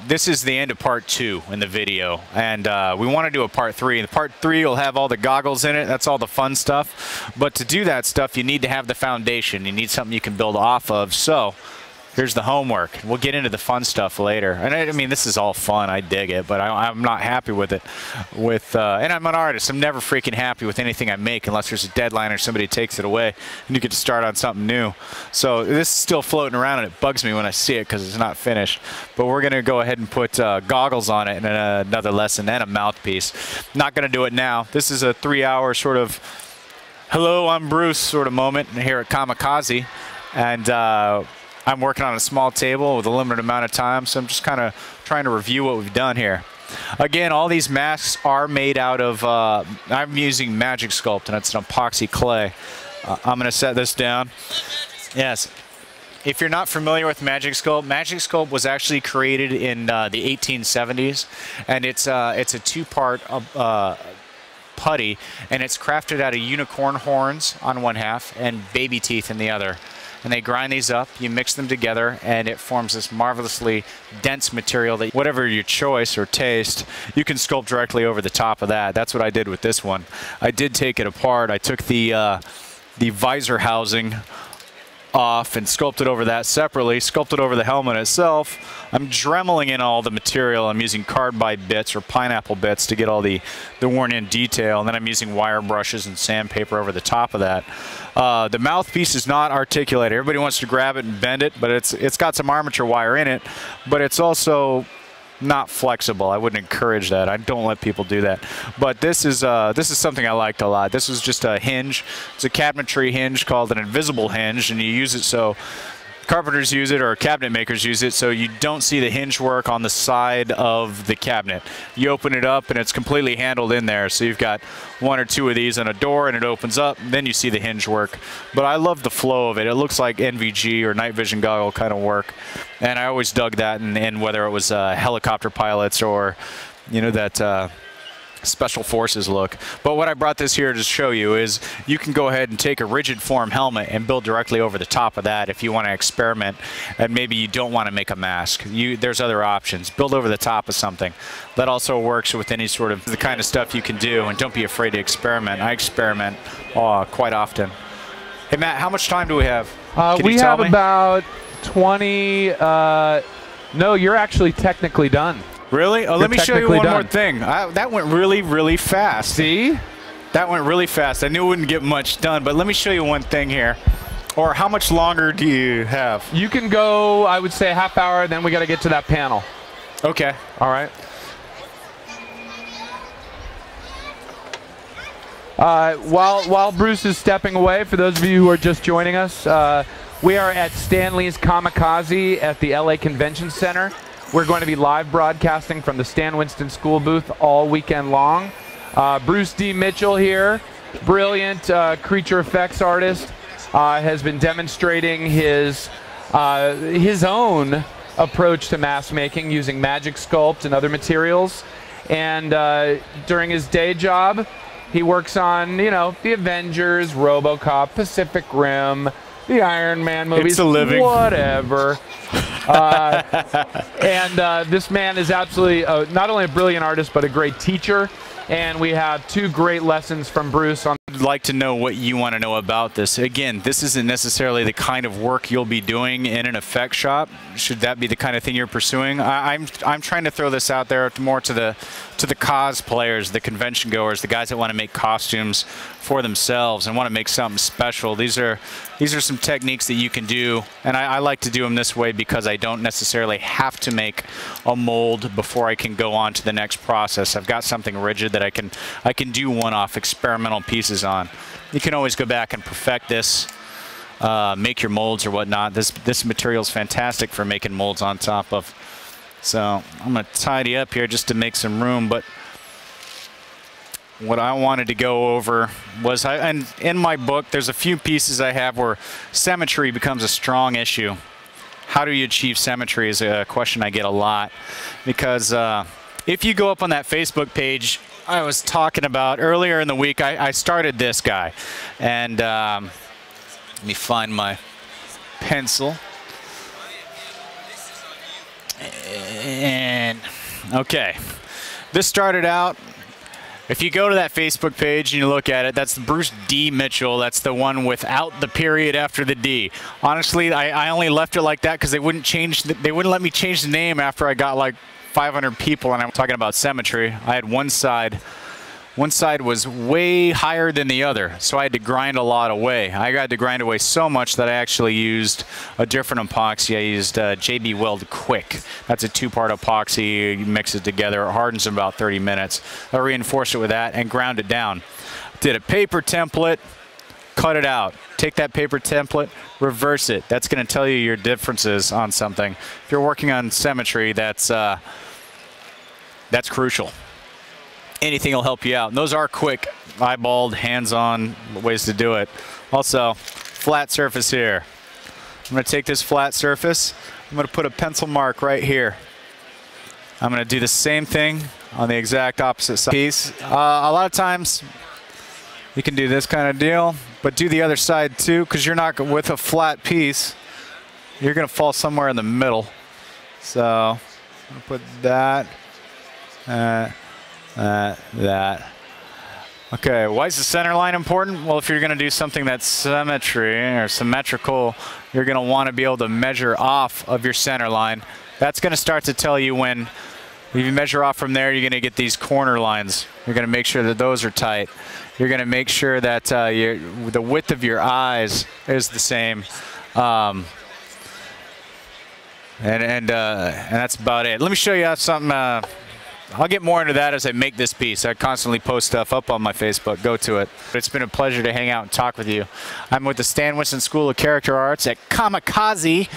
this is the end of part two in the video, and uh, we want to do a part three. And part three will have all the goggles in it. That's all the fun stuff. But to do that stuff, you need to have the foundation. You need something you can build off of. So here's the homework. We'll get into the fun stuff later. And I, I mean, this is all fun. I dig it, but I, am not happy with it. With uh, and I'm an artist. I'm never freaking happy with anything I make unless there's a deadline or somebody takes it away, and you get to start on something new. So this is still floating around, and it bugs me when I see it because it's not finished. But we're gonna go ahead and put uh, goggles on it and uh, another lesson and a mouthpiece. Not gonna do it now. This is a three-hour sort of hello, I'm Bruce sort of moment here at Comikaze, and uh, I'm working on a small table with a limited amount of time, so I'm just kind of trying to review what we've done here. Again, all these masks are made out of, uh, I'm using Magic Sculpt, and it's an epoxy clay. Uh, I'm going to set this down. Yes. If you're not familiar with Magic Sculpt, Magic Sculpt was actually created in uh, the 1870s, and it's, uh, it's a two-part uh, putty, and it's crafted out of unicorn horns on one half and baby teeth in the other and they grind these up. You mix them together, and it forms this marvelously dense material that, whatever your choice or taste, you can sculpt directly over the top of that. That's what I did with this one. I did take it apart. I took the uh, the visor housing off and sculpted over that separately, sculpted over the helmet itself. I'm dremeling in all the material. I'm using carbide bits or pineapple bits to get all the, the worn in detail. And then I'm using wire brushes and sandpaper over the top of that. Uh, the mouthpiece is not articulated. Everybody wants to grab it and bend it, but it's it's got some armature wire in it. But it's also not flexible. I wouldn't encourage that. I don't let people do that. But this is uh, this is something I liked a lot. This is just a hinge. It's a cabinetry hinge called an invisible hinge, and you use it so carpenters use it or cabinet makers use it so you don't see the hinge work on the side of the cabinet. You open it up and it's completely handled in there. So you've got one or two of these on a door and it opens up, then you see the hinge work. But I love the flow of it. It looks like NVG or night vision goggle kind of work. And I always dug that in, in whether it was uh, helicopter pilots or, you know, that. Uh, special forces look. But what I brought this here to show you is you can go ahead and take a rigid form helmet and build directly over the top of that if you want to experiment and maybe you don't want to make a mask. You, there's other options. Build over the top of something. That also works with any sort of the kind of stuff you can do and don't be afraid to experiment. I experiment uh, quite often. Hey Matt, how much time do we have? Uh, we have me? about 20. Uh, no, you're actually technically done. Really? Oh, let me show you one done. more thing. I, that went really, really fast. See? That went really fast. I knew it wouldn't get much done, but let me show you one thing here. Or how much longer do you have? You can go, I would say, a half hour, then we got to get to that panel. Okay. All right. Uh, while while Bruce is stepping away, for those of you who are just joining us, uh, we are at Stan Lee's Comikaze at the LA Convention Center. We're going to be live broadcasting from the Stan Winston School booth all weekend long. Uh, Bruce D. Mitchell here, brilliant uh, creature effects artist, uh, has been demonstrating his uh, his own approach to mask making using Magic Sculpt and other materials. And uh, during his day job, he works on you know the Avengers, RoboCop, Pacific Rim, the Iron Man movies, it's a living. whatever. uh, and uh, this man is absolutely uh, not only a brilliant artist, but a great teacher. And we have two great lessons from Bruce on. I'd like to know what you want to know about this. Again, this isn't necessarily the kind of work you'll be doing in an effect shop. Should that be the kind of thing you're pursuing? I, I'm I'm trying to throw this out there more to the to the cosplayers, the convention goers, the guys that want to make costumes for themselves and want to make something special. These are these are some techniques that you can do, and I, I, like to do them this way because I don't necessarily have to make a mold before I can go on to the next process. I've got something rigid that I can I can do one-off experimental pieces on. You can always go back and perfect this. Uh, make your molds or whatnot. This this material is fantastic for making molds on top of. So I'm going to tidy up here just to make some room, but what I wanted to go over was, I, and in my book, there's a few pieces I have where symmetry becomes a strong issue. How do you achieve symmetry is a question I get a lot because uh, if you go up on that Facebook page I was talking about earlier in the week, I, I started this guy. And um, let me find my pencil. And okay, this started out if you go to that Facebook page and you look at it, that's Bruce D. Mitchell. That's the one without the period after the D. Honestly, I, I only left it like that because they wouldn't change. The, they wouldn't let me change the name after I got like 500 people, and I'm talking about symmetry. I had one side one side was way higher than the other, so I had to grind a lot away. I had to grind away so much that I actually used a different epoxy. I used uh, JB Weld Quick. That's a two-part epoxy. You mix it together. It hardens in about 30 minutes. I reinforced it with that and ground it down. Did a paper template, cut it out. Take that paper template, reverse it. That's going to tell you your differences on something. If you're working on symmetry, that's uh, that's crucial anything will help you out. And those are quick, eyeballed, hands-on ways to do it. Also, flat surface here. I'm going to take this flat surface. I'm going to put a pencil mark right here. I'm going to do the same thing on the exact opposite side piece. Uh, a lot of times you can do this kind of deal, but do the other side too because you're not with a flat piece. You're going to fall somewhere in the middle. So I'm going to put that. Uh, that, that. Okay, why is the center line important? Well, if you're going to do something that's symmetry or symmetrical, you're going to want to be able to measure off of your center line. That's going to start to tell you when if you measure off from there, you're going to get these corner lines. You're going to make sure that those are tight. You're going to make sure that uh, the width of your eyes is the same. Um, and and uh, and that's about it. Let me show you something. Uh, I'll get more into that as I make this piece. I constantly post stuff up on my Facebook. Go to it. It's been a pleasure to hang out and talk with you. I'm with the Stan Winston School of Character Arts at Comikaze.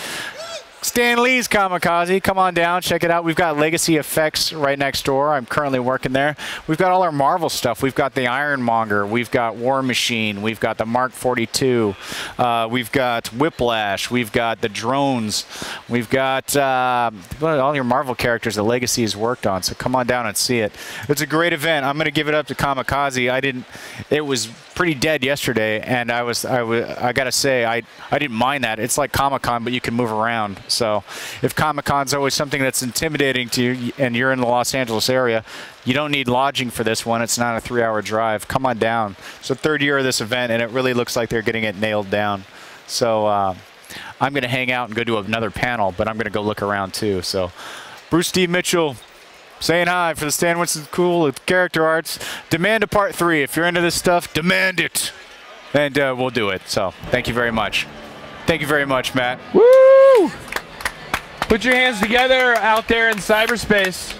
Stan Lee's Comikaze. Come on down, check it out. We've got Legacy Effects right next door. I'm currently working there. We've got all our Marvel stuff. We've got the Ironmonger. We've got War Machine. We've got the Mark 42. Uh, we've got Whiplash. We've got the drones. We've got uh, all your Marvel characters that Legacy has worked on. So come on down and see it. It's a great event. I'm going to give it up to Comikaze. I didn't. It was pretty dead yesterday, and I was I was I gotta say I I didn't mind that. It's like Comic Con, but you can move around. So if Comic Con's always something that's intimidating to you, and you're in the Los Angeles area, you don't need lodging for this one. It's not a three-hour drive. Come on down. It's the third year of this event, and it really looks like they're getting it nailed down. So uh, I'm to hang out and go to another panel, but I'm to go look around too. So Bruce D. Mitchell, saying hi for the Stan Winston School of Character Arts. Demand a part three. If you're into this stuff, demand it. And uh, we'll do it. So thank you very much. Thank you very much, Matt. Woo! Put your hands together out there in cyberspace.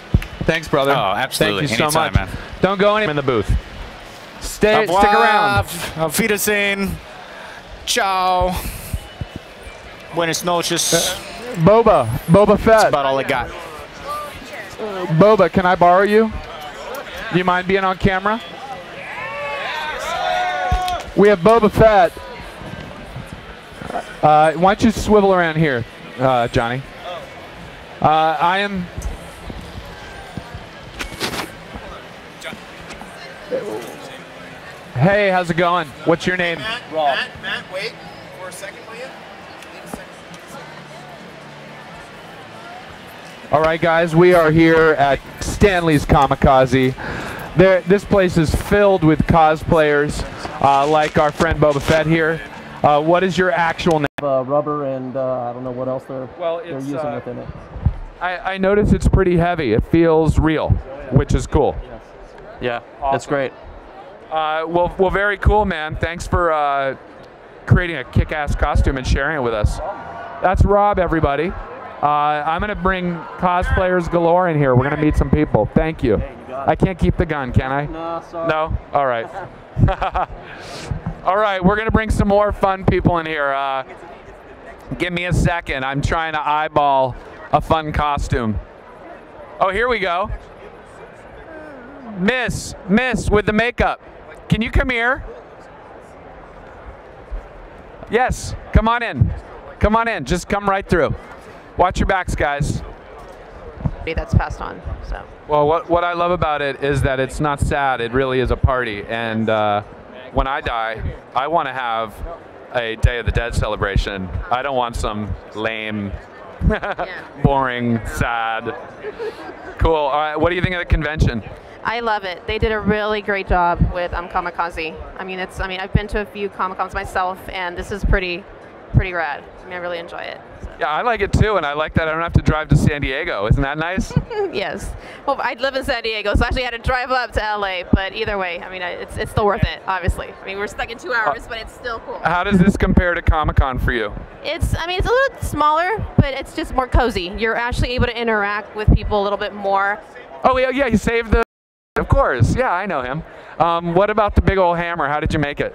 Thanks, brother. Oh, absolutely. Thank you so much. man. Don't go anywhere in the booth. Stay, Au stick around. revoir. Auf Wiedersehen. Ciao. Buenas noches. Boba, Boba Fett. That's about all I got. Boba, can I borrow you? Do you mind being on camera? We have Boba Fett. Uh, why don't you swivel around here, uh, Johnny? Uh, I am. Hey, how's it going? What's your name? Matt, Matt, Matt, wait for a second, All right, guys, we are here at Stan Lee's Comikaze. There, this place is filled with cosplayers, uh, like our friend Boba Fett here. Uh, what is your actual name? uh, rubber and uh, I don't know what else they're Well, they're using uh, within it. I, I notice it's pretty heavy. It feels real, which is cool. Yeah, awesome. it's great. Uh, well, well, very cool, man. Thanks for uh, creating a kick-ass costume and sharing it with us. That's Rob, everybody. Uh, I'm gonna bring cosplayers galore in here. We're gonna meet some people. Thank you. I can't keep the gun, can I? No, sorry. No? All right. All right, we're going to bring some more fun people in here. Uh, give me a second. I'm trying to eyeball a fun costume. Oh, here we go. Miss, Miss with the makeup. Can you come here? Yes, come on in. Come on in. Just come right through. Watch your backs, guys. that's passed on. So Well, what, what I love about it is that it's not sad. It really is a party. And uh, when I die, I want to have a Day of the Dead celebration. I don't want some lame, boring, sad. Cool. All right. What do you think of the convention? I love it. They did a really great job with um, Comikaze. I mean, it's. I mean, I've been to a few Comic Cons myself, and this is pretty, pretty rad. I mean, I really enjoy it. So. Yeah, I like it too, and I like that I don't have to drive to San Diego. Isn't that nice? yes. Well, I live in San Diego, so I actually had to drive up to LA. But either way, I mean, it's it's still worth it. Obviously. I mean, we're stuck in two hours, but it's still cool. How does this compare to Comic Con for you? It's, I mean, it's a little smaller, but it's just more cozy. You're actually able to interact with people a little bit more. Oh yeah, yeah. You saved the. Of course. Yeah, I know him. Um, what about the big old hammer? How did you make it?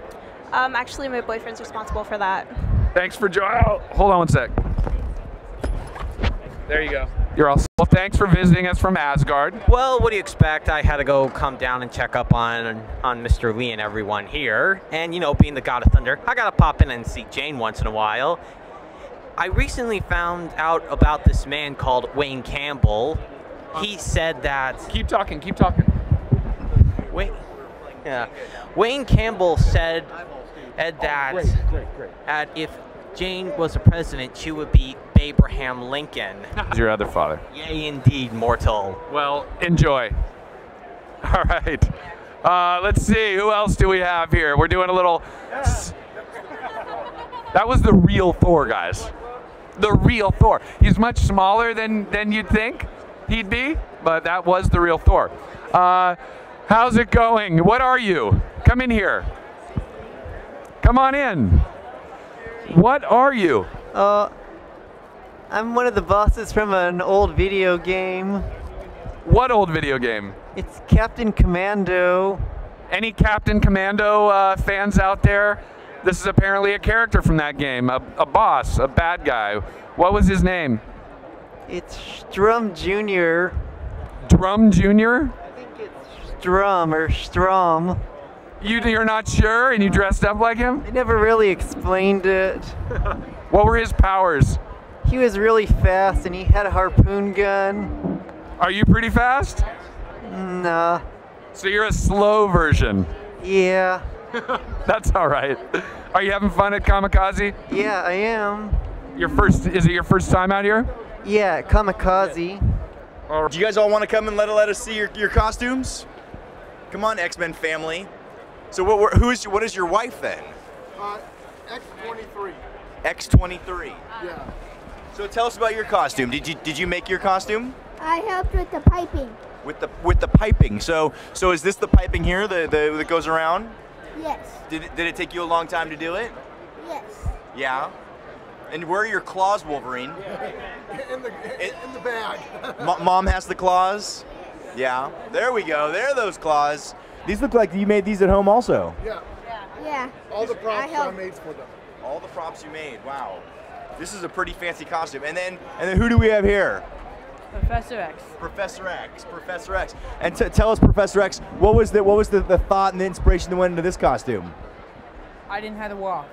Um, actually, my boyfriend's responsible for that. Thanks for joining. Oh, hold on one sec. There you go. You're all. Well, thanks for visiting us from Asgard. Well, what do you expect? I had to go come down and check up on on Mr. Lee and everyone here. And you know, being the God of Thunder, I gotta pop in and see Jane once in a while. I recently found out about this man called Wayne Campbell. He said that. Keep talking. Keep talking. Wait. Yeah. Wayne Campbell said, said that that if Jane was a president, she would be Abraham Lincoln. Your other father. Yea, indeed, mortal. Well, enjoy. All right. Uh, let's see. Who else do we have here? We're doing a little. That was the real Thor, guys. The real Thor. He's much smaller than than you'd think he'd be, but that was the real Thor. Uh, how's it going? What are you? Come in here. Come on in. What are you? Uh, I'm one of the bosses from an old video game. What old video game? It's Captain Commando. Any Captain Commando uh, fans out there? This is apparently a character from that game, a, a boss, a bad guy. What was his name? It's Strum Jr. Drum Jr.? I think it's Strum or Strum. You, you're not sure and you dressed up like him? They never really explained it. What were his powers? He was really fast and he had a harpoon gun. Are you pretty fast? Nah. So you're a slow version. Yeah. That's all right. Are you having fun at Comikaze? Yeah, I am. Your first is it your first time out here? Yeah, Comikaze. Do you guys all want to come and let, let us see your, your costumes? Come on, X-Men family. So what, who is, what is your wife then? Uh, X23. X23. Yeah. So tell us about your costume. Did you did you make your costume I helped with the piping. with the with the piping? So so is this the piping here the, the that goes around? Yes. Did it, did it take you a long time to do it? Yes. Yeah. And where are your claws, Wolverine? In the, in the bag. Mom has the claws. Yeah. There we go. There are those claws. These look like you made these at home also. Yeah. Yeah. All the props I, helped. made for them. All the props you made. Wow. This is a pretty fancy costume. And then and then who do we have here? Professor X. Professor X. Professor X. And t- tell us, Professor X, what was the what was the, the thought and the inspiration that went into this costume? I didn't have to walk.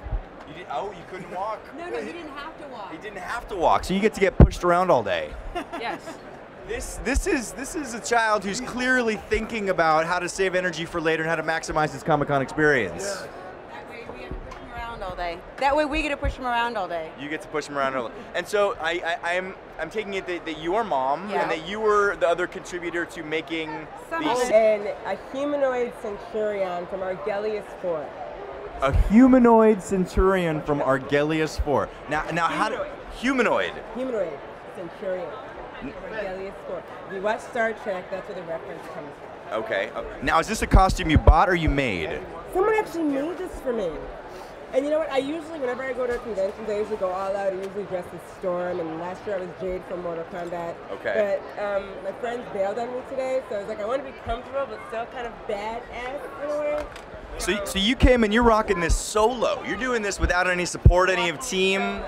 You did, oh, you couldn't walk. No, no, he didn't have to walk. He didn't have to walk, so you get to get pushed around all day. yes. This this is this is a child who's clearly thinking about how to save energy for later and how to maximize his Comic Con experience. That way we can push him Around all day. That way we get to push him around all day. You get to push him around, all little. and so I, I I'm I'm taking it that, that your mom Yeah. and that you were the other contributor to making these. And a humanoid centurion from Argelius Fort. A humanoid centurion from Argelius 4. Now, now how do humanoid? Humanoid centurion from Argelius If you watch Star Trek, that's where the reference comes from. Okay. uh, Now, is this a costume you bought or you made? Someone actually made this for me. And you know what? I usually, whenever I go to conventions, I usually go all out. I usually dress as Storm, and last year I was Jade from Mortal Kombat. Okay. But um, my friends bailed on me today, so I was like, I want to be comfortable, but still kind of badass in a way. So, so you came and you're rocking this solo. You're doing this without any support, any of team.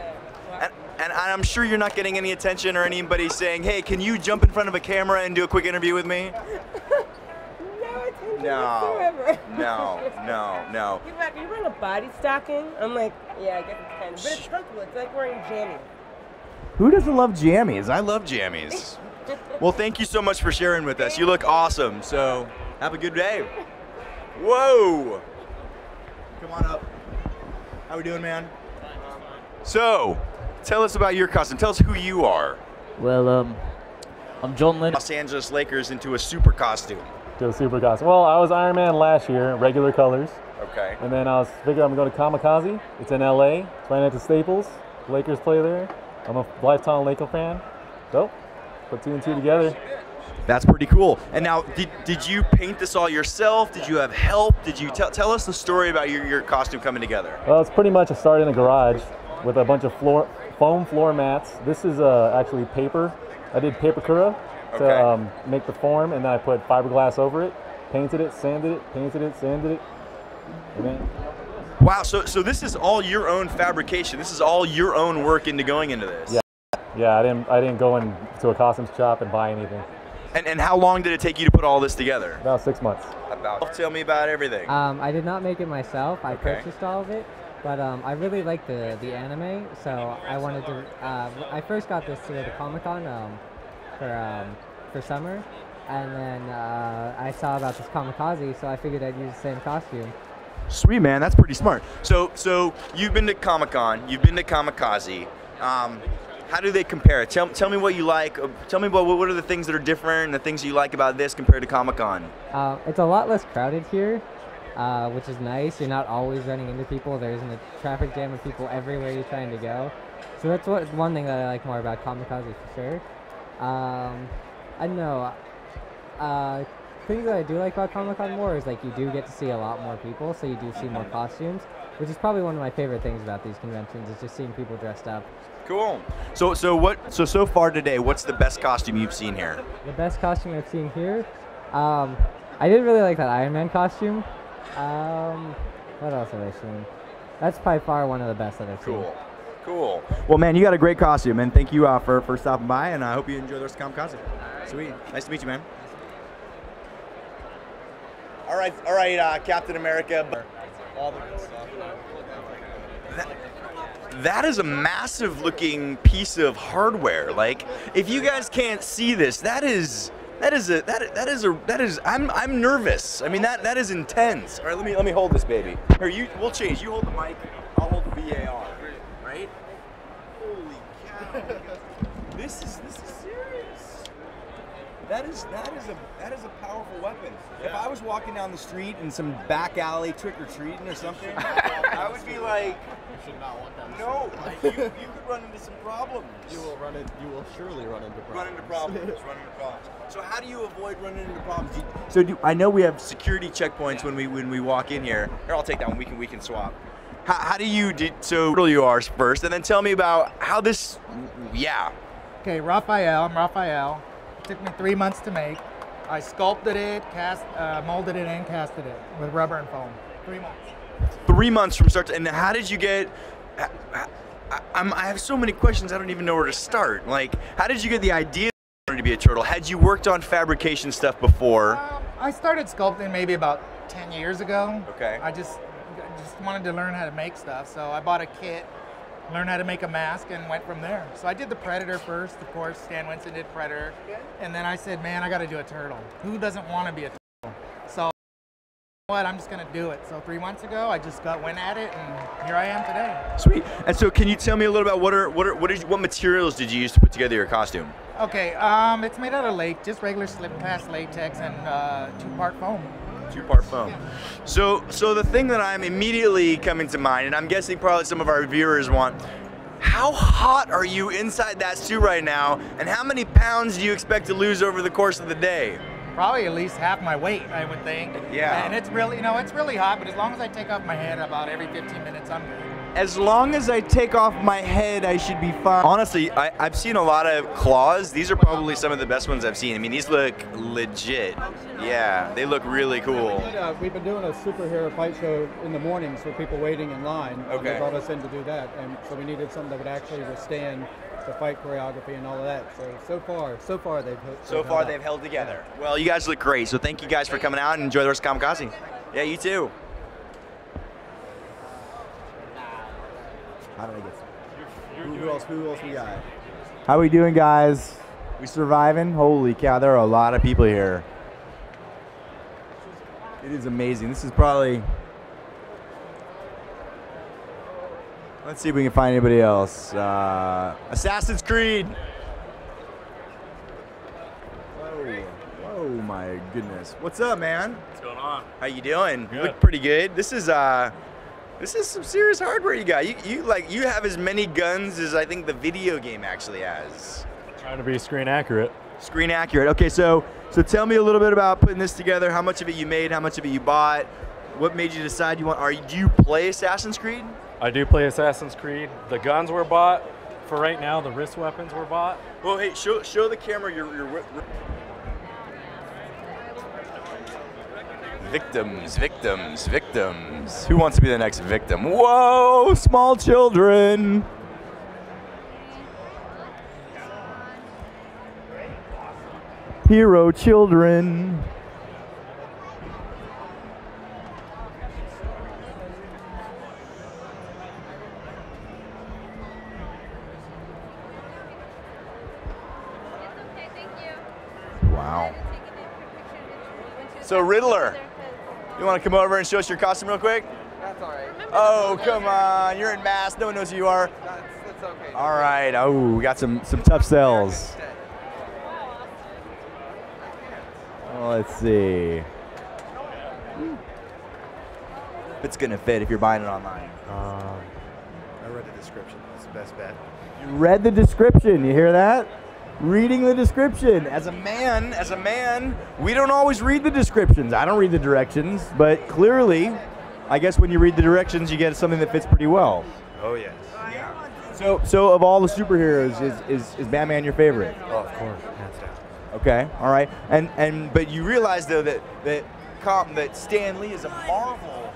And, and I'm sure you're not getting any attention or anybody saying, hey, can you jump in front of a camera and do a quick interview with me? No attention No. whatsoever. No, no, no. You're like, you're wearing a body stocking? I'm like, yeah, I guess it's kind of, but it's comfortable. It's like wearing jammies. Who doesn't love jammies? I love jammies. Well, thank you so much for sharing with us. You look awesome. So, have a good day. Whoa. Come on up. How are we doing, man? So, tell us about your costume. Tell us who you are. Well, um, I'm John Lennon. Los Angeles Lakers into a super costume. To a super costume. Well, I was Iron Man last year, regular colors. Okay. And then I was figured I'm going to Comikaze. It's in LA. It's right next to Staples. Lakers play there. I'm a lifetime Laker fan. So, put two and two together. That's pretty cool. And now, did, did you paint this all yourself? Did you have help? Did you tell, tell us the story about your, your costume coming together? Well, it's pretty much a start in a garage with a bunch of floor, foam floor mats. This is uh, actually paper. I did Pepakura to Okay. um, make the form, and then I put fiberglass over it, painted it, sanded it, painted it, sanded it, and then Wow, so, so this is all your own fabrication. This is all your own work into going into this. yeah, yeah. I didn't I didn't go into a costumes shop and buy anything. And, and how long did it take you to put all this together? About six months. About. Tell me about everything. Um, I did not make it myself. I Okay. purchased all of it, but um, I really like the the anime, so I wanted to. Uh, I first got this to the Comic Con um, for um, for summer, and then uh, I saw about this Comikaze, so I figured I'd use the same costume. Sweet man, that's pretty smart. So so you've been to Comic Con, you've been to Comikaze. Um, how do they compare? Tell, tell me what you like. uh, Tell me what what are the things that are different and the things you like about this compared to Comic Con. Uh, it's a lot less crowded here, uh, which is nice. You're not always running into people. There isn't a traffic jam of people everywhere you're trying to go. So that's what one thing that I like more about Comikaze for sure. Um, I don't know. Uh, things that I do like about Comic Con more is like you do get to see a lot more people, so you do see more costumes, which is probably one of my favorite things about these conventions is just seeing people dressed up. Cool. So so what? So so far today, what's the best costume you've seen here? The best costume I've seen here. Um, I did really like that Iron Man costume. Um, what else have I seen? That's by far one of the best that I've seen. Cool. Cool. Well, man, you got a great costume, and thank you uh, for for stopping by, and I hope you enjoy the rest of Comikaze. Sweet. Nice to meet you, man. All right, all right, uh, Captain America. All the good stuff. That is a massive looking piece of hardware. Like, if you guys can't see this, that is that is a that that is a that is I'm I'm nervous. I mean that that is intense. All right, let me let me hold this baby. Here, you we'll change. You hold the mic. I'll hold the VAR. Right? Holy cow! this is this is serious. That is that is a that is a powerful weapon. If I was walking down the street in some back alley trick or treating or something, I would be like, should not want that. no, you, you could run into some problems. You will run in, You will surely run into problems. Run into problems. run into problems. So how do you avoid running into problems? Do you- so do, I know we have security checkpoints when we when we walk in here. Here, I'll take that one. We can we can swap. How, how do you do? So little you are first, and then tell me about how this. Yeah. Okay, Raphael. I'm Raphael. It took me three months to make. I sculpted it, cast, uh, molded it, and casted it with rubber and foam. Three months. Three months from start to. And how did you get? I, I, I'm, I have so many questions. I don't even know where to start. Like, how did you get the idea to be a turtle? Had you worked on fabrication stuff before? Uh, I started sculpting maybe about 10 years ago. Okay. I just just wanted to learn how to make stuff, so I bought a kit, learned how to make a mask, and went from there. So I did the Predator first, of course. Stan Winston did Predator, and then I said, man, I got to do a turtle. Who doesn't want to be a turtle? What I'm just gonna do it. So three months ago, I just got went at it, and here I am today. Sweet. And so, can you tell me a little about what are what are what is what materials did you use to put together your costume? Okay, um, it's made out of lake, just regular slip pass latex and uh, two-part foam. Two-part foam. So, so the thing that I'm immediately coming to mind, and I'm guessing probably some of our viewers want, how hot are you inside that suit right now, and how many pounds do you expect to lose over the course of the day? Probably at least half my weight, I would think. Yeah. And it's really, you know, it's really hot, but as long as I take off my head about every 15 minutes, I'm good. As long as I take off my head, I should be fine. Honestly, I, I've seen a lot of claws. These are probably some of the best ones I've seen. I mean, these look legit. Yeah, they look really cool. We did, uh, we've been doing a superhero fight show in the mornings for people waiting in line. and Okay. They brought us in to do that, and so we needed something that would actually withstand the fight choreography and all of that. So so far, so far they've So far, they've held together. Well, you guys look great. So thank you guys for coming out and enjoy the rest of Comikaze. Yeah, you too. How did I get Who, who else? Who else we got? How we doing, guys? We surviving? Holy cow! There are a lot of people here. It is amazing. This is probably. Let's see if we can find anybody else. Uh, Assassin's Creed. Whoa. Whoa, my goodness. What's up, man? What's going on? How you doing? You look pretty good. This is uh this is some serious hardware you got. You you like you have as many guns as I think the video game actually has. Trying to be screen accurate. Screen accurate. Okay, so so tell me a little bit about putting this together. How much of it you made? How much of it you bought? What made you decide you want? Are you, do you play Assassin's Creed? I do play Assassin's Creed. The guns were bought. For right now, the wrist weapons were bought. Well, hey, show show the camera your your. wi- wi- Victims, victims, victims. Who wants to be the next victim? Whoa, small children. Hero children. So Riddler, you want to come over and show us your costume real quick? That's all right. Oh, come on. You're in mask. No one knows who you are. That's, that's okay. All right. Oh, we got some, some tough sells. Well, let's see. If it's going to fit if you're buying it online. Um, I read the description. It's the best bet. You read the description. You hear that? Reading the description. As a man, as a man, we don't always read the descriptions. I don't read the directions, but clearly, I guess when you read the directions, you get something that fits pretty well. Oh yes. So, so of all the superheroes, is, is, is Batman your favorite? Oh, of course, hands down. Okay, all right, and and but you realize though that that com that Stan Lee is a Marvel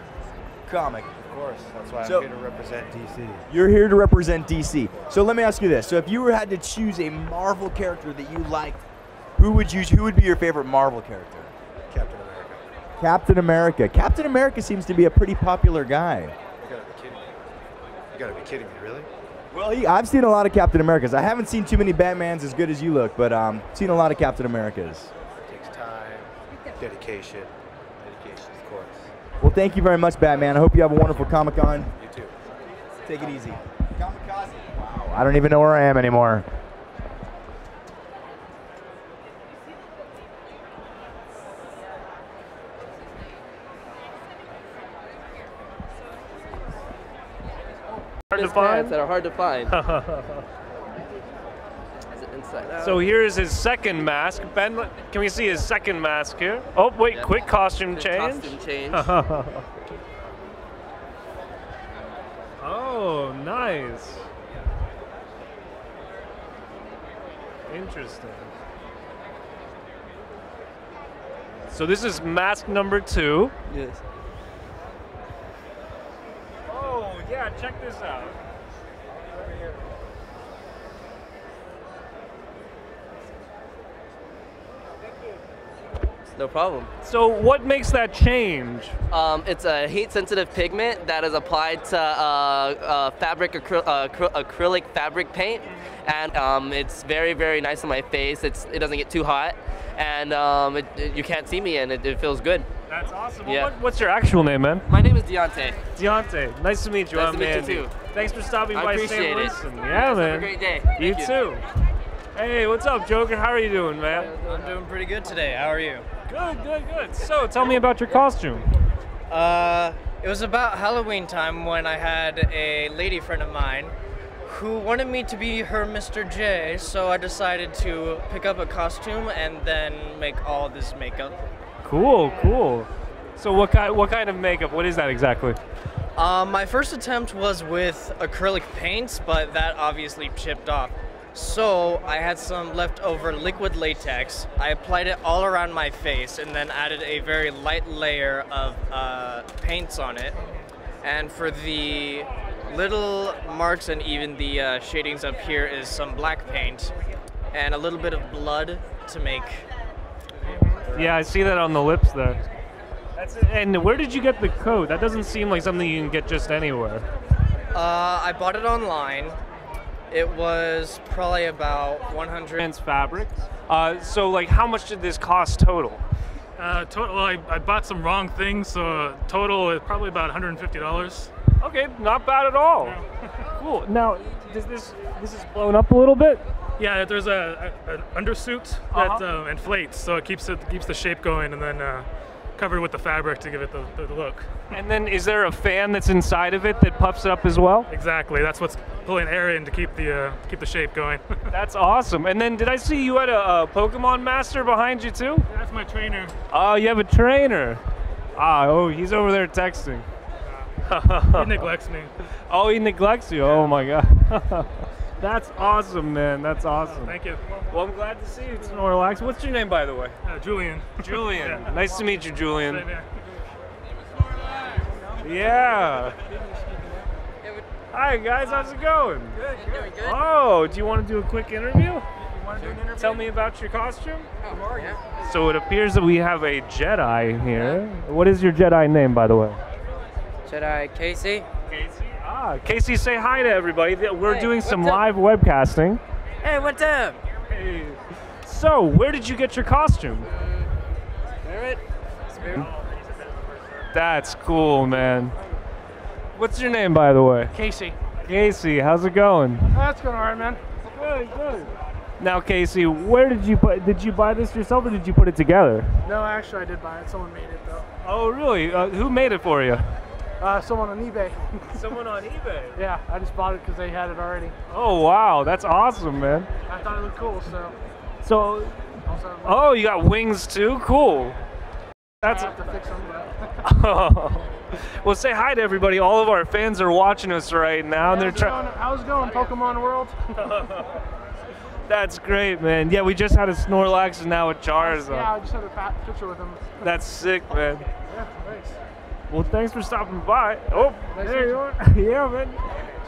comic. Of course, that's why So- I'm here to represent DC. You're here to represent DC. So let me ask you this: So if you were had to choose a Marvel character that you liked, who would you? Who would be your favorite Marvel character? Captain America. Captain America. Captain America seems to be a pretty popular guy. You gotta be kidding me. You gotta be kidding me, really? Well, he, I've seen a lot of Captain Americas. I haven't seen too many Batmans as good as you look, but um, seen a lot of Captain Americas. takes time, dedication, dedication, of course. Well, thank you very much, Batman. I hope you have a wonderful Comic Con. You too. Take it easy. Comikaze. Wow. I don't even know where I am anymore. Hard to find. that are hard to find. It so oh. here's his second mask. Ben, can we see his second mask here? Oh wait, Yeah. quick costume change. costume change. oh, nice. Interesting. So this is mask number two. Yes. Oh yeah, check this out. No problem. So what makes that change? Um, it's a heat-sensitive pigment that is applied to uh, uh, fabric acry- uh, acry- acrylic fabric paint, and um, it's very very nice on my face. It's it doesn't get too hot, and um, it, it- you can't see me, and it, it feels good. That's awesome. Yeah. What, what's your actual name, man? My name is Deontay. Deontay. Nice to meet you. Nice I'm to meet you, too. Thanks for stopping I by appreciate Sam it. Winston. Yeah, Have a great day. You you. too. Hey, what's up, Joker? How are you doing, man? I'm doing pretty good today. How are you? Good, good, good. So, tell me about your costume. Uh, it was about Halloween time when I had a lady friend of mine who wanted me to be her Mr. J, so I decided to pick up a costume and then make all this makeup. Cool, cool. So, what kind, what kind of makeup? What is that exactly? Um, my first attempt was with acrylic paints, but that obviously chipped off. So I had some leftover liquid latex. I applied it all around my face and then added a very light layer of uh, paints on it. And for the little marks and even the uh, shadings up here is some black paint and a little bit of blood to make. Yeah, I see that on the lips there. That's and where did you get the coat? That doesn't seem like something you can get just anywhere. Uh, I bought it online. It was probably about 100. Trans fabric. Uh, so, like, how much did this cost total? Uh, total, I, I bought some wrong things, so uh, total is probably about $150. Okay, not bad at all. cool. Now, does this this is blown up a little bit? Yeah, there's a, a an undersuit that uh, inflates, so it keeps it keeps the shape going, and then uh, covered with the fabric to give it the, the, look. And then, is there a fan that's inside of it that puffs it up as well? Exactly, that's what's pulling air in to keep the uh, keep the shape going. That's awesome. And then, did I see you had a, a Pokemon master behind you too? That's my trainer. Oh, you have a trainer. Ah, oh, he's over there texting. he neglects me. Oh, he neglects you. Oh my god. That's awesome, man. That's awesome. Thank you. Well, I'm glad to see you, Snorlax. What's your name, by the way? Uh, Julian. Julian. Yeah. Nice to meet you, Julian. Yeah. Hi guys, how's it going? Good, good, good. Oh, do you want to do a quick interview? Tell me about your costume. Oh, yeah. So it appears that we have a Jedi here. What is your Jedi name, by the way? Jedi Casey. Casey. Casey, say hi to everybody. We're Hey, doing some live webcasting. Hey, what's up? Hey. So, where did you get your costume? Spirit. Spirit. That's cool, man. What's your name, by the way? Casey. Casey, how's it going? That's going alright, man. Good, good. Now, Casey, where did you put? Did you buy this yourself, or did you put it together? No, actually, I did buy it. Someone made it though. Oh, really? Uh, who made it for you? Uh, someone on eBay. Someone on eBay. yeah, I just bought it because they had it already. Oh, wow, that's awesome, man. I thought it looked cool, so. So, Also, oh, you got wings too? Cool. That's I have to fix them, but. well, say hi to everybody. All of our fans are watching us right now, and they're trying. going? How's it going, Pokemon World? That's great, man. Yeah, we just had a Snorlax and now a Charizard. yeah, I just had a fat picture with him. That's sick, man. Yeah, thanks. Well, thanks for stopping by. Oh, Nice there you are. yeah, man.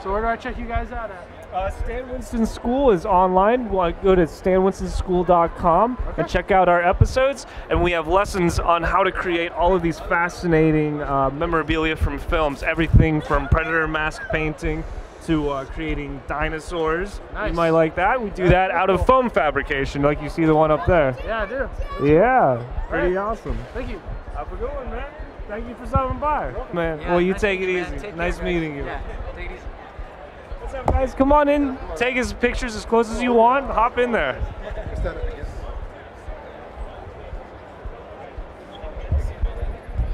So where do I check you guys out at? Uh, Stan Winston School is online. Go to stanwinstonSchool.com and check out our episodes. And we have lessons on how to create all of these fascinating uh, memorabilia from films. Everything from Predator mask painting to uh, creating dinosaurs. Nice. You might like that. We do Yeah, that out of foam fabrication, like you see the one up there. Yeah, I do. Yeah, pretty Right. awesome. Thank you. Have a good one, man. Thank you for stopping by. Man, Yeah, well, you nice take it you, easy. Take nice care, meeting you. Yeah, take it easy. What's up, guys? Come on in. Take his pictures as close as you want. Hop in there.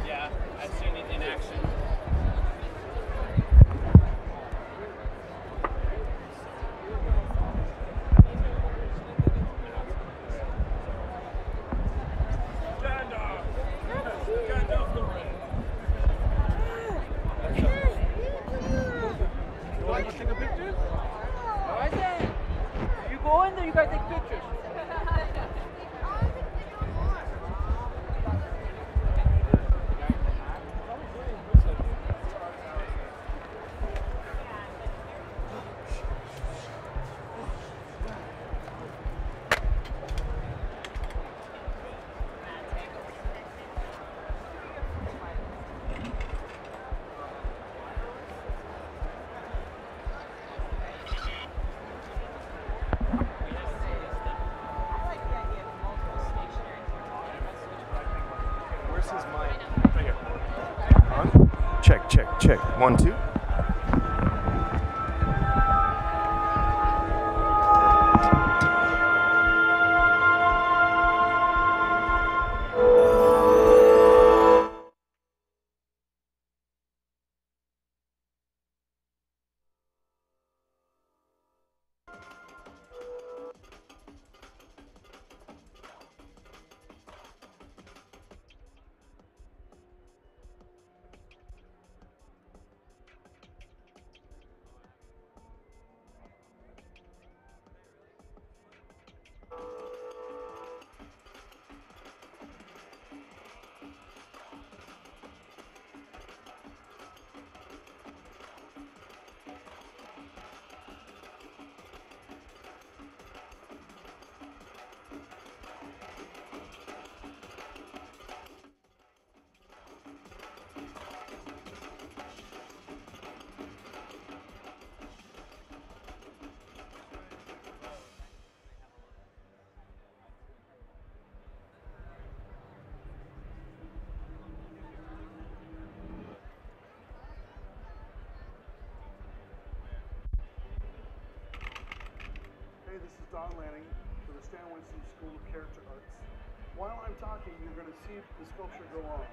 Yeah, I've seen it in action. You want to take a picture? Alright then. You go in there, you guys take pictures. Where's his mic? Right here. On. Check, check, check. One, two. While I'm talking, you're going to see the sculpture go on.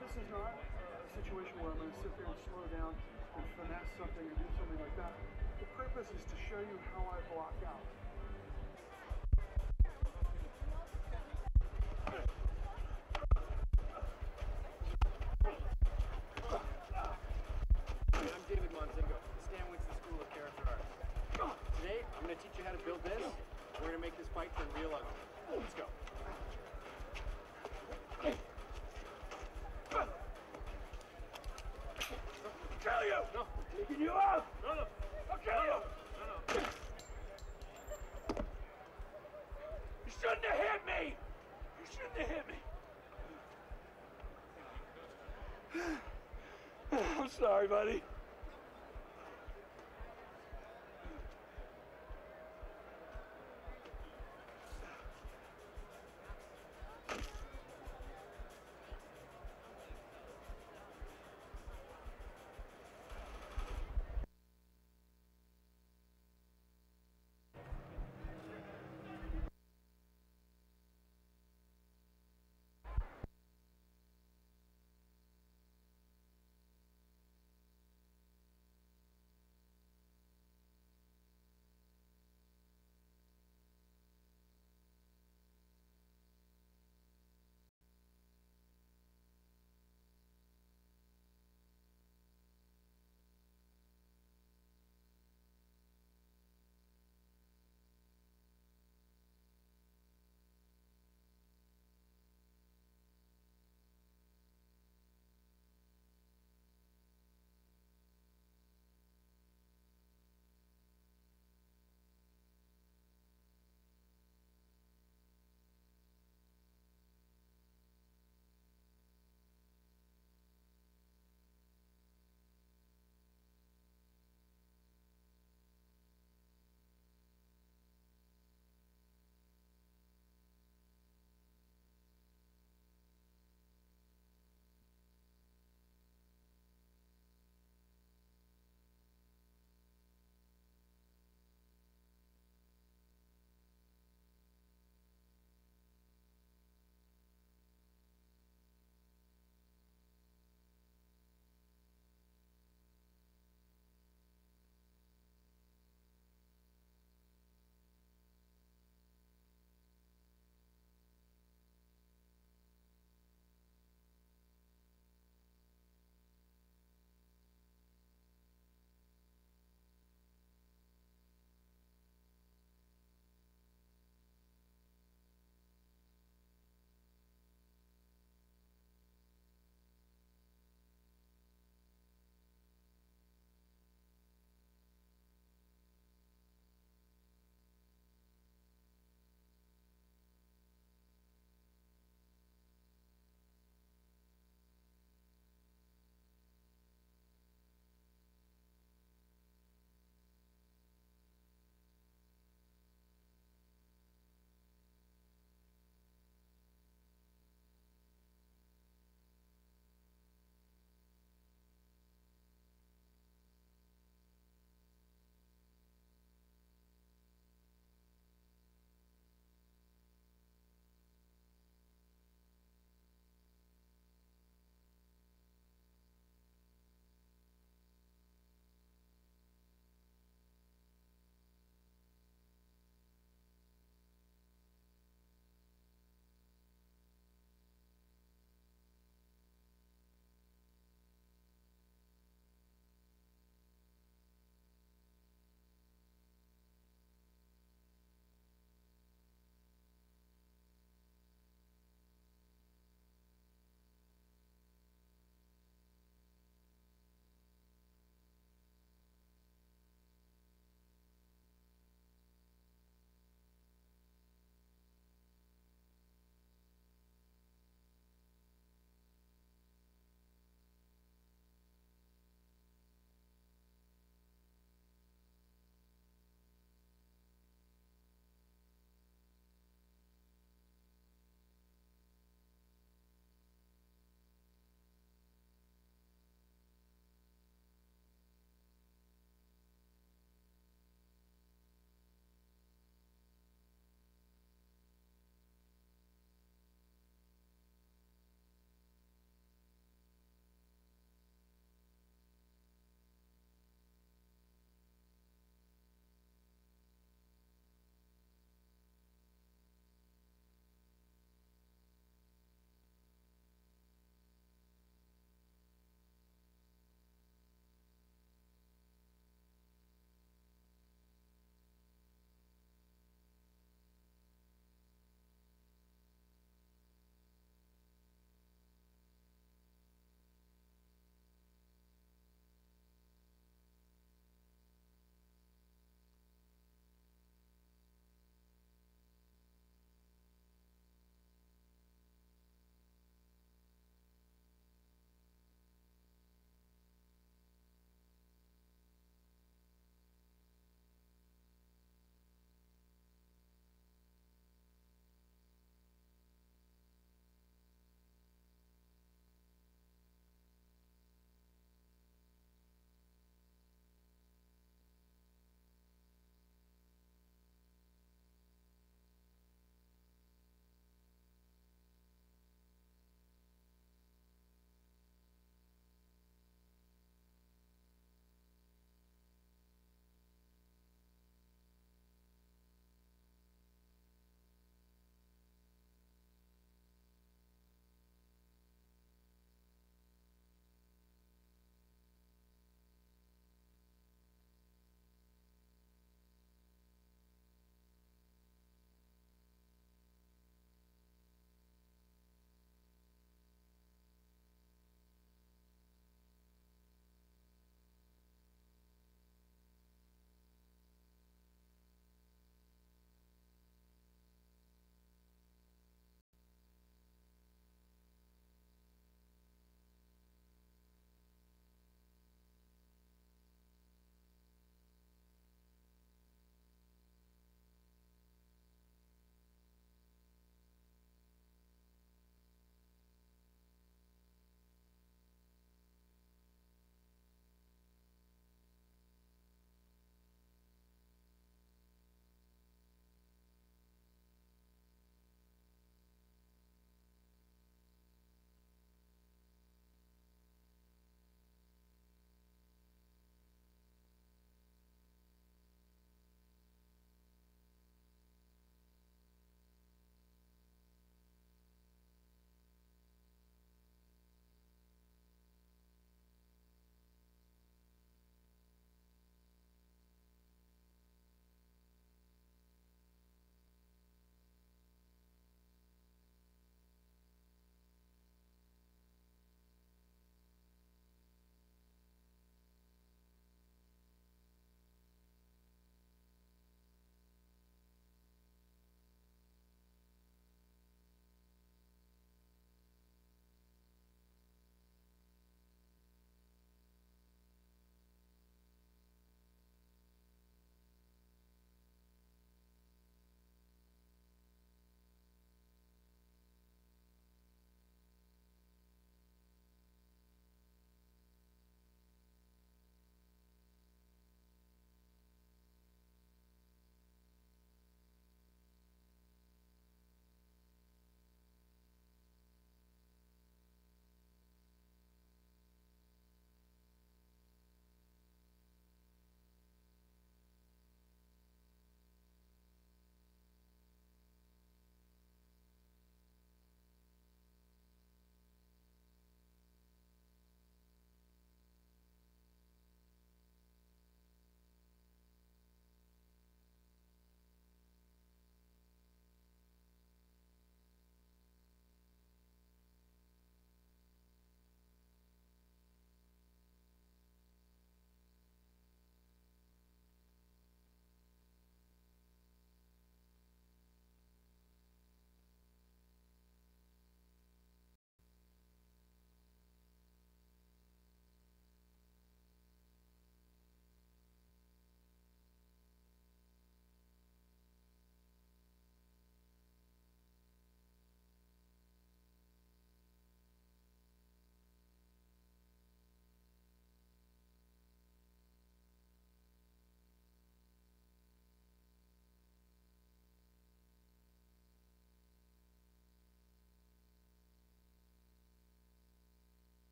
This is not a situation where I'm going to sit there and slow down and finesse something or do something like that. The purpose is to show you how I block out. Sorry, buddy.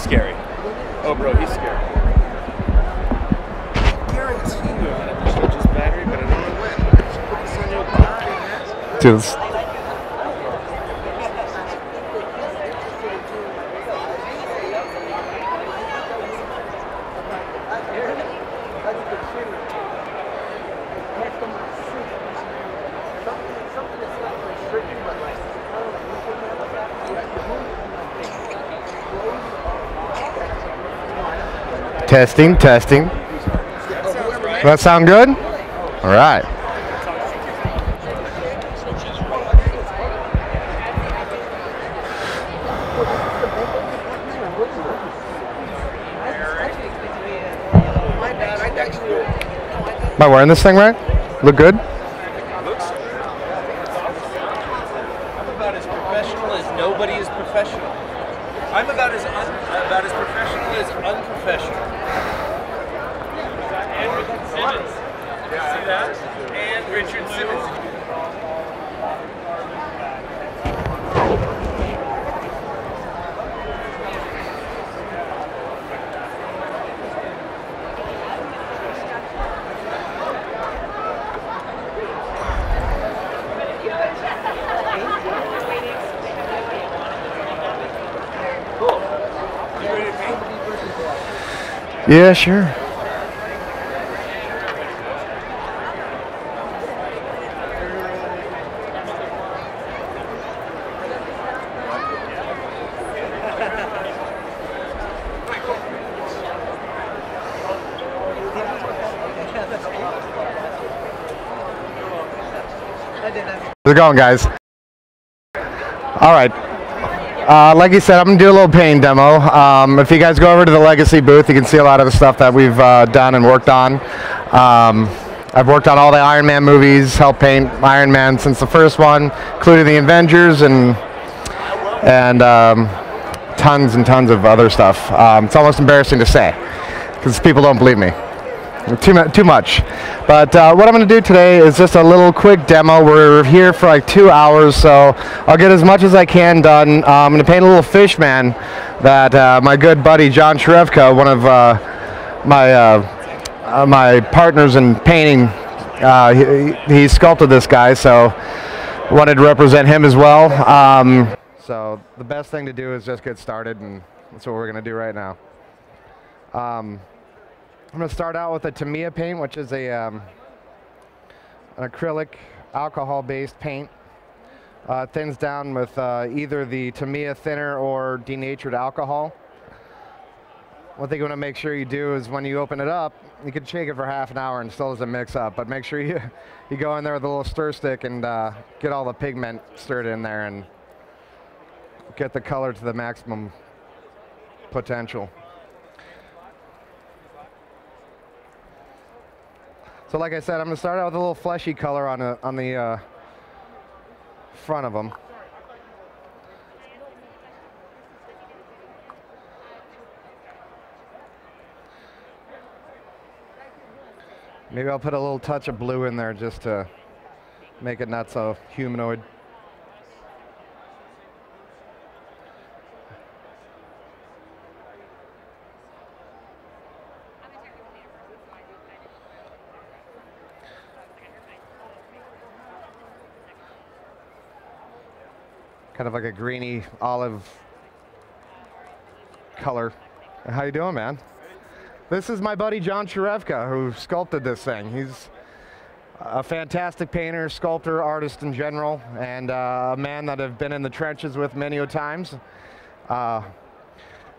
He's scary. Oh, bro, he's scary. I guarantee you I'm gonna change his battery, but I don't know when. Focus on your body, man. Dude, this- Testing, testing. Does that sound good? All right. Am I wearing this thing right? Look good? I'm about as professional as nobody is professional. I'm about as un- about as professional as unprofessional. And Richard Simmons. See that? And Richard Simmons. Yeah, sure. How's it going, guys? All right. Uh, like you said, I'm gonna do a little paint demo. Um, if you guys go over to the Legacy booth, you can see a lot of the stuff that we've uh, done and worked on. Um, I've worked on all the Iron Man movies, helped paint Iron Man since the first one, including the Avengers and and um, tons and tons of other stuff. Um, it's almost embarrassing to say because people don't believe me. Too, too much. But uh, what I'm going to do today is just a little quick demo. We're here for like two hours, so I'll get as much as I can done. Uh, I'm going to paint a little fish man that uh, my good buddy John Cherevka, one of uh, my uh, uh, my partners in painting, he, he sculpted this guy, so wanted to represent him as well. Um, so the best thing to do is just get started, and that's what we're going to do right now. Um, I'm going to start out with a Tamiya paint, which is a um, an acrylic alcohol-based paint. Uh, thins down with uh, either the Tamiya thinner or denatured alcohol. One thing you want to make sure you do is when you open it up, you can shake it for half an hour and still doesn't mix up. But make sure you you go in there with a little stir stick and uh, get all the pigment stirred in there and get the color to the maximum potential. So like I said, I'm going to start out with a little fleshy color on, a, on the uh, front of them. Maybe I'll put a little touch of blue in there just to make it not so humanoid. Kind of like a greeny olive color. How you doing, man? This is my buddy John Cherevka who sculpted this thing. He's a fantastic painter, sculptor, artist in general, and uh, a man that I've been in the trenches with many a times, uh,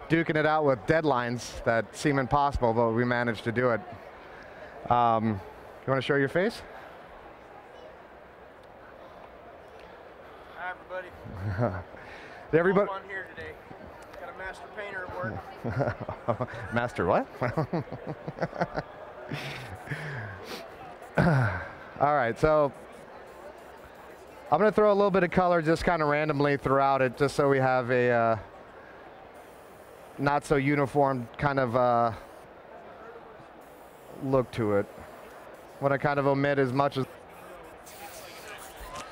duking it out with deadlines that seem impossible, but we managed to do it. Um, you want to show your face? Hi, everybody. Did everybody? On here today. Got a master painter at work. Master what? All right, so I'm going to throw a little bit of color just kind of randomly throughout it, just so we have a uh, not so uniform kind of uh, look to it. Want to kind of omit as much as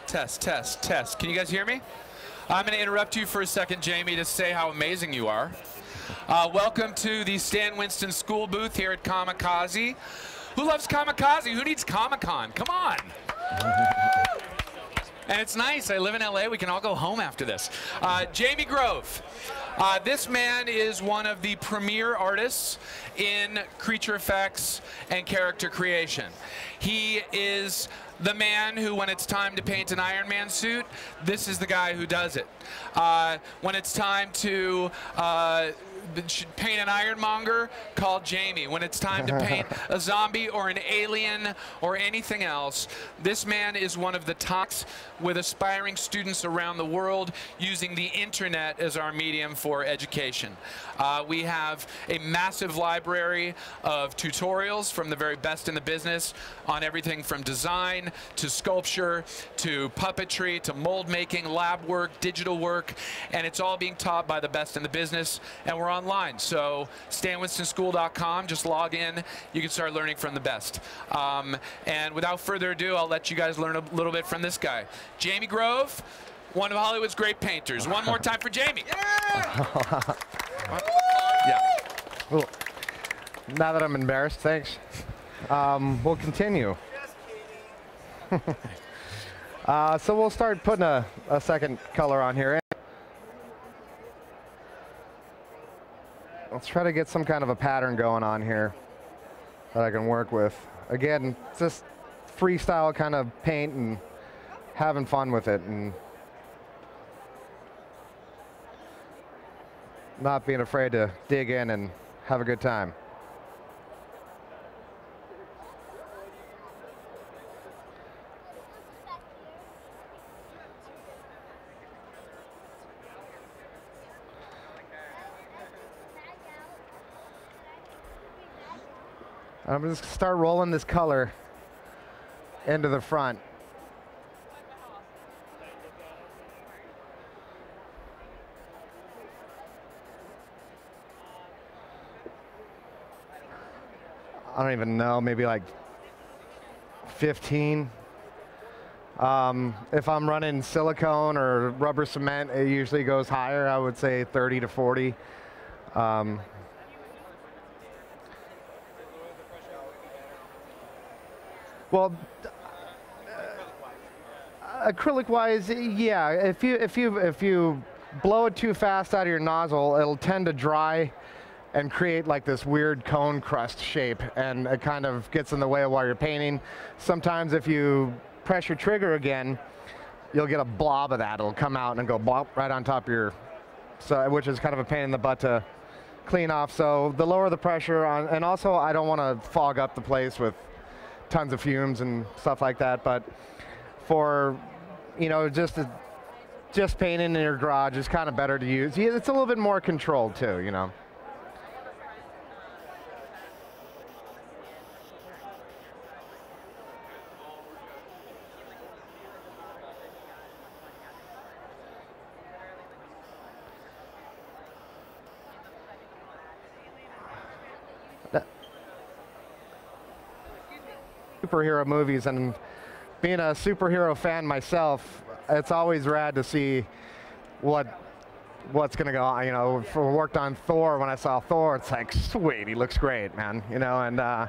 Test, test, test. Can you guys hear me? I'm going to interrupt you for a second, Jamie, to say how amazing you are. Uh, welcome to the Stan Winston School booth here at Comikaze. Who loves Comikaze? Who needs Comic Con? Come on. And it's nice. I live in LA. We can all go home after this. Uh, Jamie Grove. Uh, this man is one of the premier artists in creature effects and character creation. He is the man who, when it's time to paint an Iron Man suit, this is the guy who does it. Uh, when it's time to uh, paint an Iron Monger, call Jamie. When it's time to paint a zombie or an alien or anything else, this man is one of the tops with aspiring students around the world using the internet as our medium for education. Uh, we have a massive library of tutorials from the very best in the business on everything from design to sculpture to puppetry to mold making, lab work, digital work, and it's all being taught by the best in the business. And we're online. So stanwinstonSchool.com, just log in. You can start learning from the best. Um, and without further ado, I'll let you guys learn a little bit from this guy. Jamie Grove, one of Hollywood's great painters. One more time for Jamie. yeah. Cool. Now that I'm embarrassed, thanks. Um, we'll continue. uh, so we'll start putting a, a second color on here. Let's try to get some kind of a pattern going on here that I can work with. Again, just freestyle kind of paint and having fun with it and not being afraid to dig in and have a good time. I'm just gonna start rolling this color into the front. I don't even know, maybe like 15. Um, if I'm running silicone or rubber cement, it usually goes higher. I would say 30 to 40. Um, well, uh, acrylic wise, yeah. If you if you if you blow it too fast out of your nozzle, it'll tend to dry and create like this weird cone crust shape and it kind of gets in the way while you're painting. Sometimes if you press your trigger again, you'll get a blob of that. It'll come out and go blop right on top of your, so which is kind of a pain in the butt to clean off. So the lower the pressure on, and also I don't want to fog up the place with tons of fumes and stuff like that. But for, you know, just a, just painting in your garage is kind of better to use. It's a little bit more controlled too, you know. Superhero movies and being a superhero fan myself, it's always rad to see what what's gonna go on. You know, for worked on Thor, when I saw Thor, it's like sweet, he looks great, man. You know, and uh,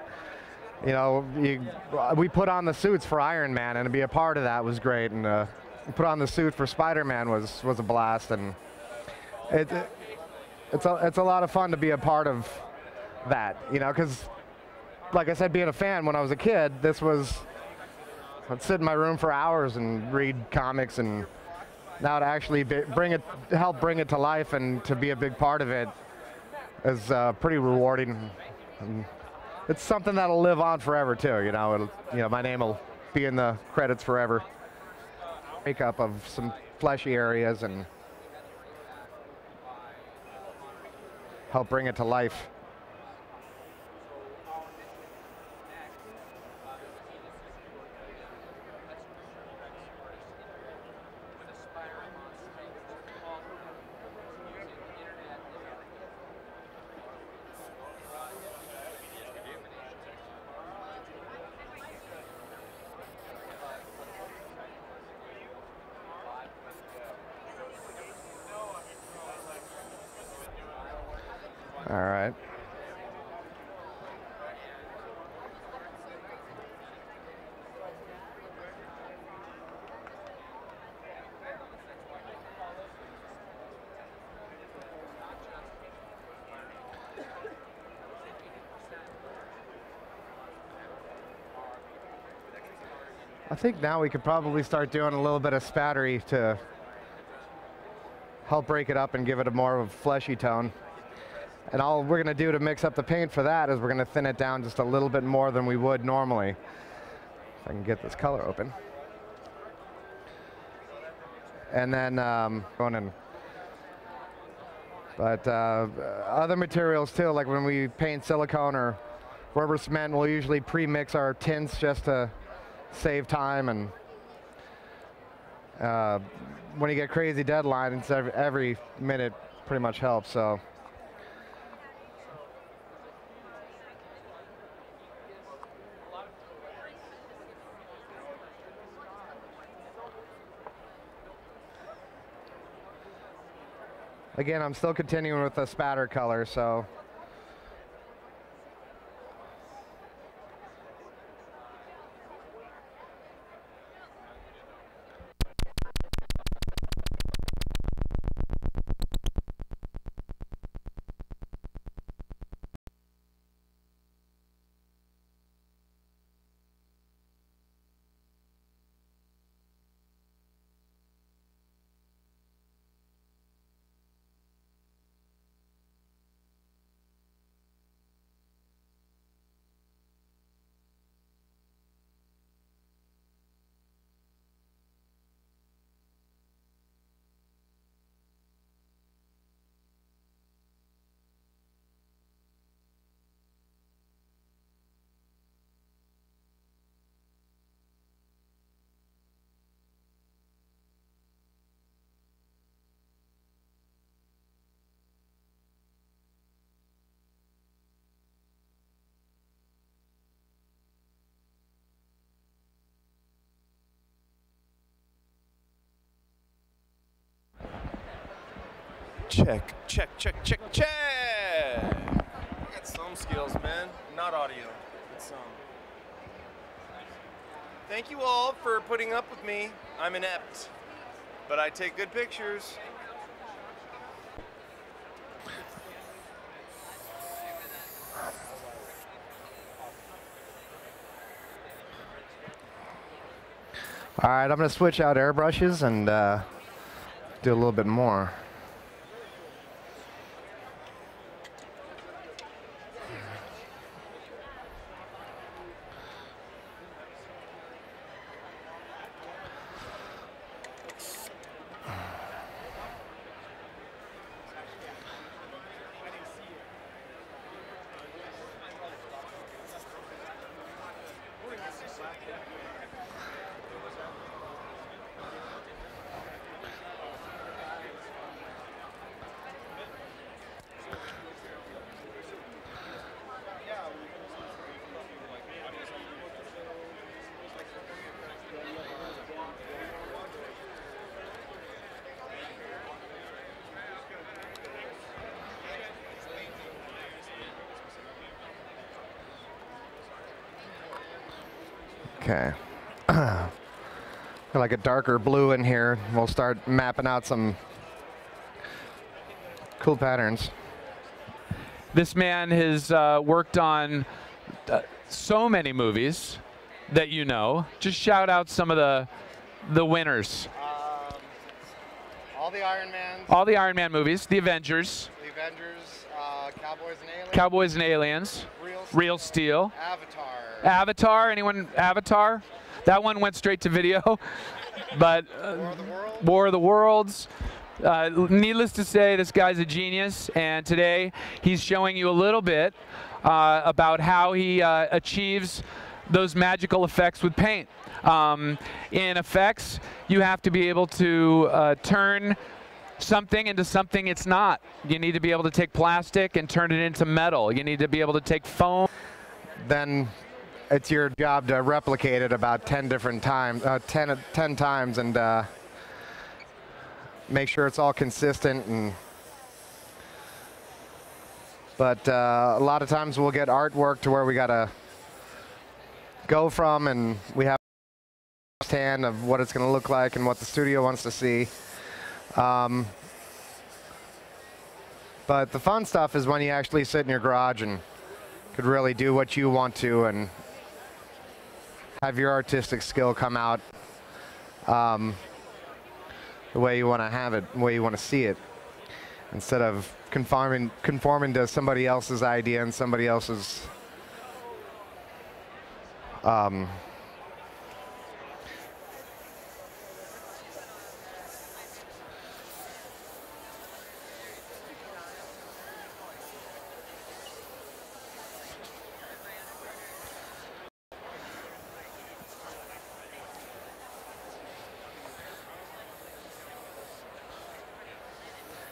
you know, you, we put on the suits for Iron Man, and to be a part of that was great. And uh, put on the suit for Spider-Man was was a blast, and it, it it's a it's a lot of fun to be a part of that. You know, because like I said, being a fan when I was a kid, this was, I'd sit in my room for hours and read comics and now to actually be, bring it, help bring it to life and to be a big part of it is uh, pretty rewarding. And it's something that'll live on forever too, you know, it'll, you know, my name will be in the credits forever. Makeup of some fleshy areas and help bring it to life. Think now we could probably start doing a little bit of spattery to help break it up and give it a more of a fleshy tone. And all we're going to do to mix up the paint for that is we're going to thin it down just a little bit more than we would normally. If I can get this color open. And then um, going in. But uh, other materials too, like when we paint silicone or rubber cement, we'll usually pre-mix our tints just to save time and uh, when you get crazy deadlines, every, every minute pretty much helps. So. Again, I'm still continuing with the spatter color, so. Check, check, check, check, check. I got some skills, man. Not audio, but some. Thank you all for putting up with me. I'm inept, but I take good pictures. All right, I'm going to switch out airbrushes and uh, do a little bit more. Okay. Got like a darker blue in here. We'll start mapping out some cool patterns. This man has uh, worked on uh, so many movies that you know. Just shout out some of the the winners. All the Iron Mans, All the Iron Man movies, The Avengers, the Avengers, uh, Cowboys and Aliens, Cowboys and Aliens, Real Real Steel, Avatar. Avatar. Anyone Avatar? That one went straight to video, but uh, War of the Worlds. Uh, needless to say, this guy's a genius, and today he's showing you a little bit uh, about how he uh, achieves those magical effects with paint. Um, in effects, you have to be able to uh, turn something into something it's not. You need to be able to take plastic and turn it into metal. You need to be able to take foam. Then it's your job to replicate it about 10 different times, uh, 10, 10 times, and uh, make sure it's all consistent and But uh, a lot of times we'll get artwork to where we gotta go from, and we have hand of what it's going to look like and what the studio wants to see. Um, but the fun stuff is when you actually sit in your garage and could really do what you want to and have your artistic skill come out um, the way you want to have it, the way you want to see it, instead of conforming conforming to somebody else's idea and somebody else's um,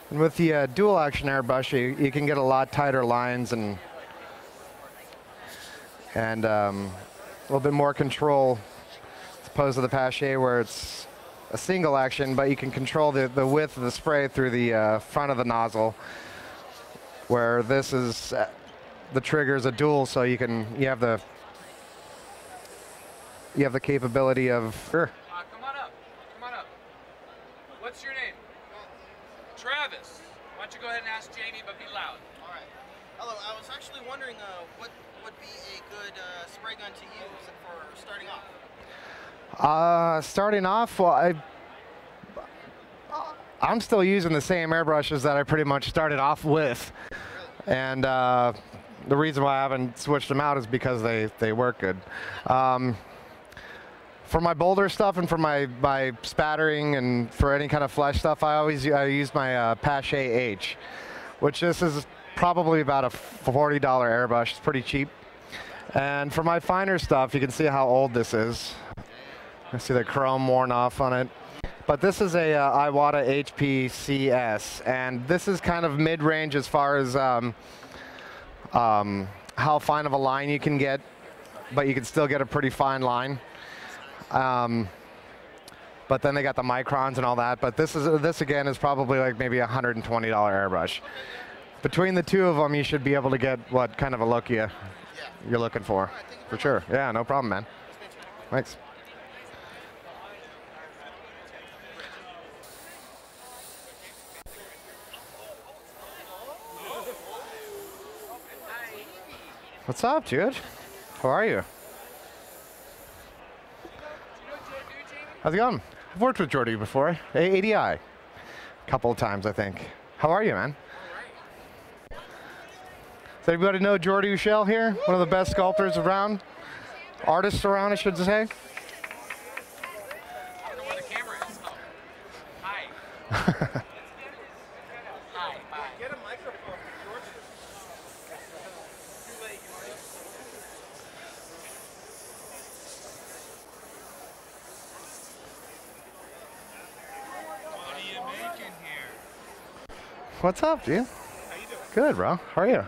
And with the uh, dual action airbrush, you, you can get a lot tighter lines and and um, a little bit more control as opposed to the Paasche where it's a single action, but you can control the, the width of the spray through the uh, front of the nozzle. Where this is uh, the trigger is a dual, so you can you have the you have the capability of. Uh, come on up. Come on up. What's your name? Travis. Why don't you go ahead and ask Jamie, but be loud. All right. Hello. I was actually wondering uh, what would be a good uh, spray gun to use for starting off. Uh, starting off, well, I, I'm still using the same airbrushes that I pretty much started off with, and uh, the reason why I haven't switched them out is because they they work good. Um, for my boulder stuff and for my, my spattering and for any kind of flesh stuff, I always I use my uh, Paasche H, which this is probably about a $40 airbrush. It's pretty cheap. And for my finer stuff, you can see how old this is. You see the chrome worn off on it. But this is a uh, Iwata HP CS, and this is kind of mid-range as far as um, um, how fine of a line you can get, but you can still get a pretty fine line. Um, but then they got the microns and all that. But this is this again is probably like maybe a hundred and twenty dollar airbrush. Between the two of them, you should be able to get what kind of a look you you're looking for, for sure. Yeah, no problem, man. Thanks. What's up, dude? How are you? How's it going? I've worked with Jordu before. A- ADI. A couple of times, I think. How are you, man? Does anybody know Jordu Schell here? One of the best sculptors around? Artists around, I should say. Get a microphone for George. Too late. What are you making here? What's up, dude? Good, bro. How are you?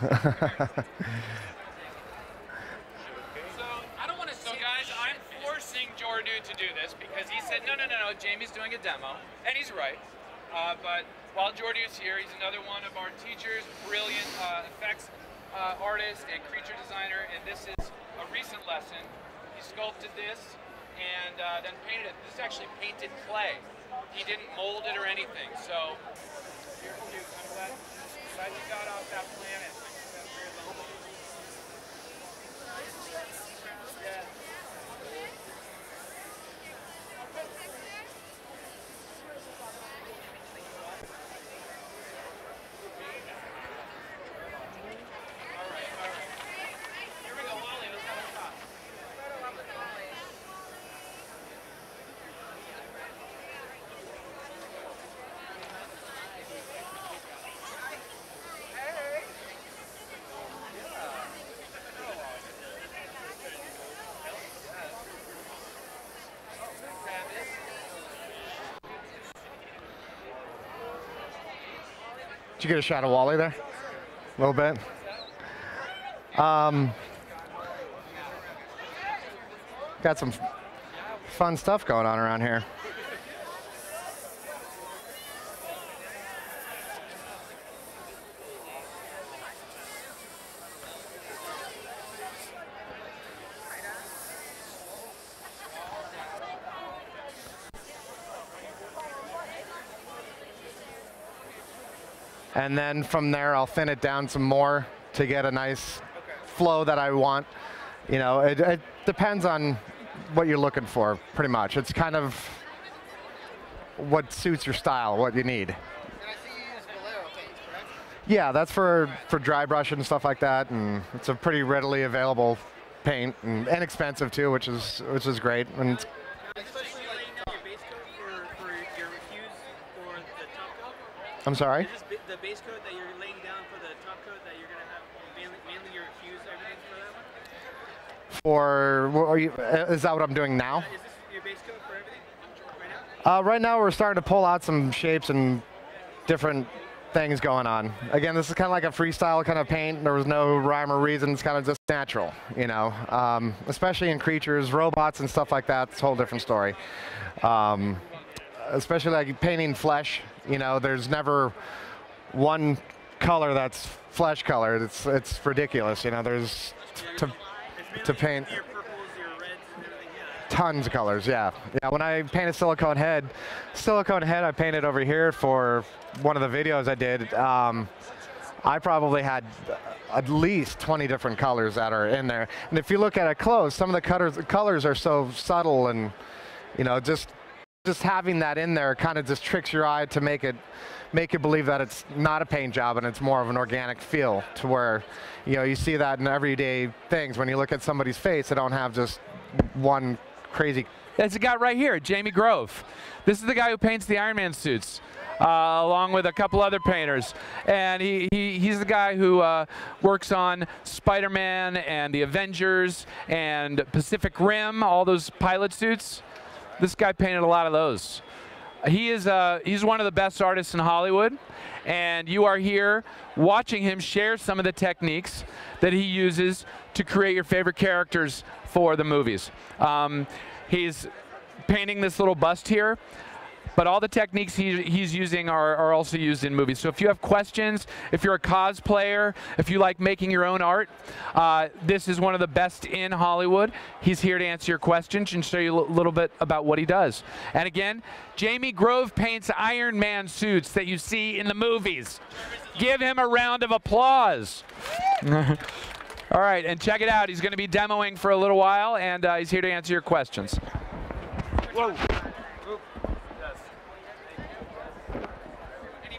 So I don't want to. So guys, I'm forcing Jordan to do this because he said no, no, no, no. Jamie's doing a demo, and he's right. Uh, but while Jordu is here, he's another one of our teachers, brilliant uh, effects uh, artist and creature designer. And this is a recent lesson. He sculpted this and then painted it. This is actually painted clay. He didn't mold it or anything. So glad, you got off that planet. That's very lonely. You get a shot of Wally there? A little bit. Um, got some fun stuff going on around here. And then from there I'll thin it down some more to get a nice flow that I want. You know, it, it depends on what you're looking for, pretty much. It's kind of what suits your style, what you need. Yeah, that's for, for dry brush and stuff like that, and it's a pretty readily available paint and inexpensive too, which is which is great. And I'm sorry. Is this the base coat that you're laying down for the top coat that you're gonna have mainly, mainly your hues, everything for that one? For what are you, is that what I'm doing now? Is this your base coat for everything right now? Uh, right now, we're starting to pull out some shapes and different things going on. Again, this is kind of like a freestyle kind of paint. There was no rhyme or reason. It's kind of just natural, you know. Um, especially in creatures, robots, and stuff like that. It's a whole different story. Um, especially like painting flesh. You know, there's never one color that's flesh colored. It's it's ridiculous. You know, there's to to paint tons of colors. Yeah, yeah. When I painted silicone head, silicone head, I painted over here for one of the videos I did. Um, I probably had at least 20 different colors that are in there. And if you look at it close, some of the colors colors are so subtle and you know just just having that in there kind of just tricks your eye to make it make you believe that it's not a paint job and it's more of an organic feel to where you know you see that in everyday things when you look at somebody's face they don't have just one crazy That's the guy right here, Jamie Grove. This is the guy who paints the Iron Man suits. Uh, along with a couple other painters. And he, he, he's the guy who uh, works on Spider-Man and the Avengers and Pacific Rim, all those pilot suits. This guy painted a lot of those. He is uh, he's one of the best artists in Hollywood, and you are here watching him share some of the techniques that he uses to create your favorite characters for the movies. Um, he's painting this little bust here, but all the techniques he, he's using are, are also used in movies. So if you have questions, if you're a cosplayer, if you like making your own art, uh, this is one of the best in Hollywood. He's here to answer your questions and show you a little bit about what he does. And again, Jamie Grove paints Iron Man suits that you see in the movies. Give him a round of applause. All right, and check it out. He's going to be demoing for a little while, and uh, he's here to answer your questions. Whoa. And he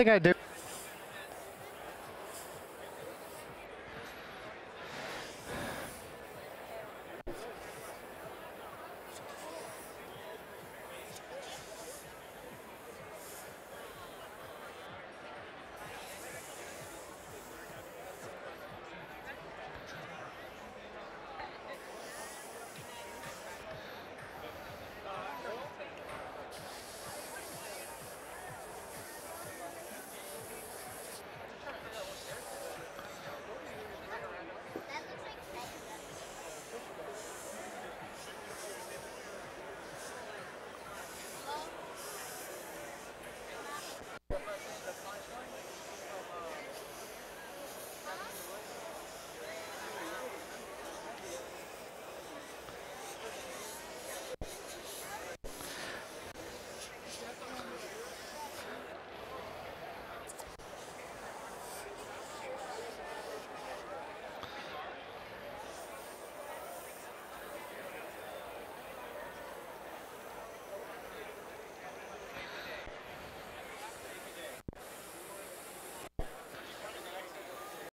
One thing I do.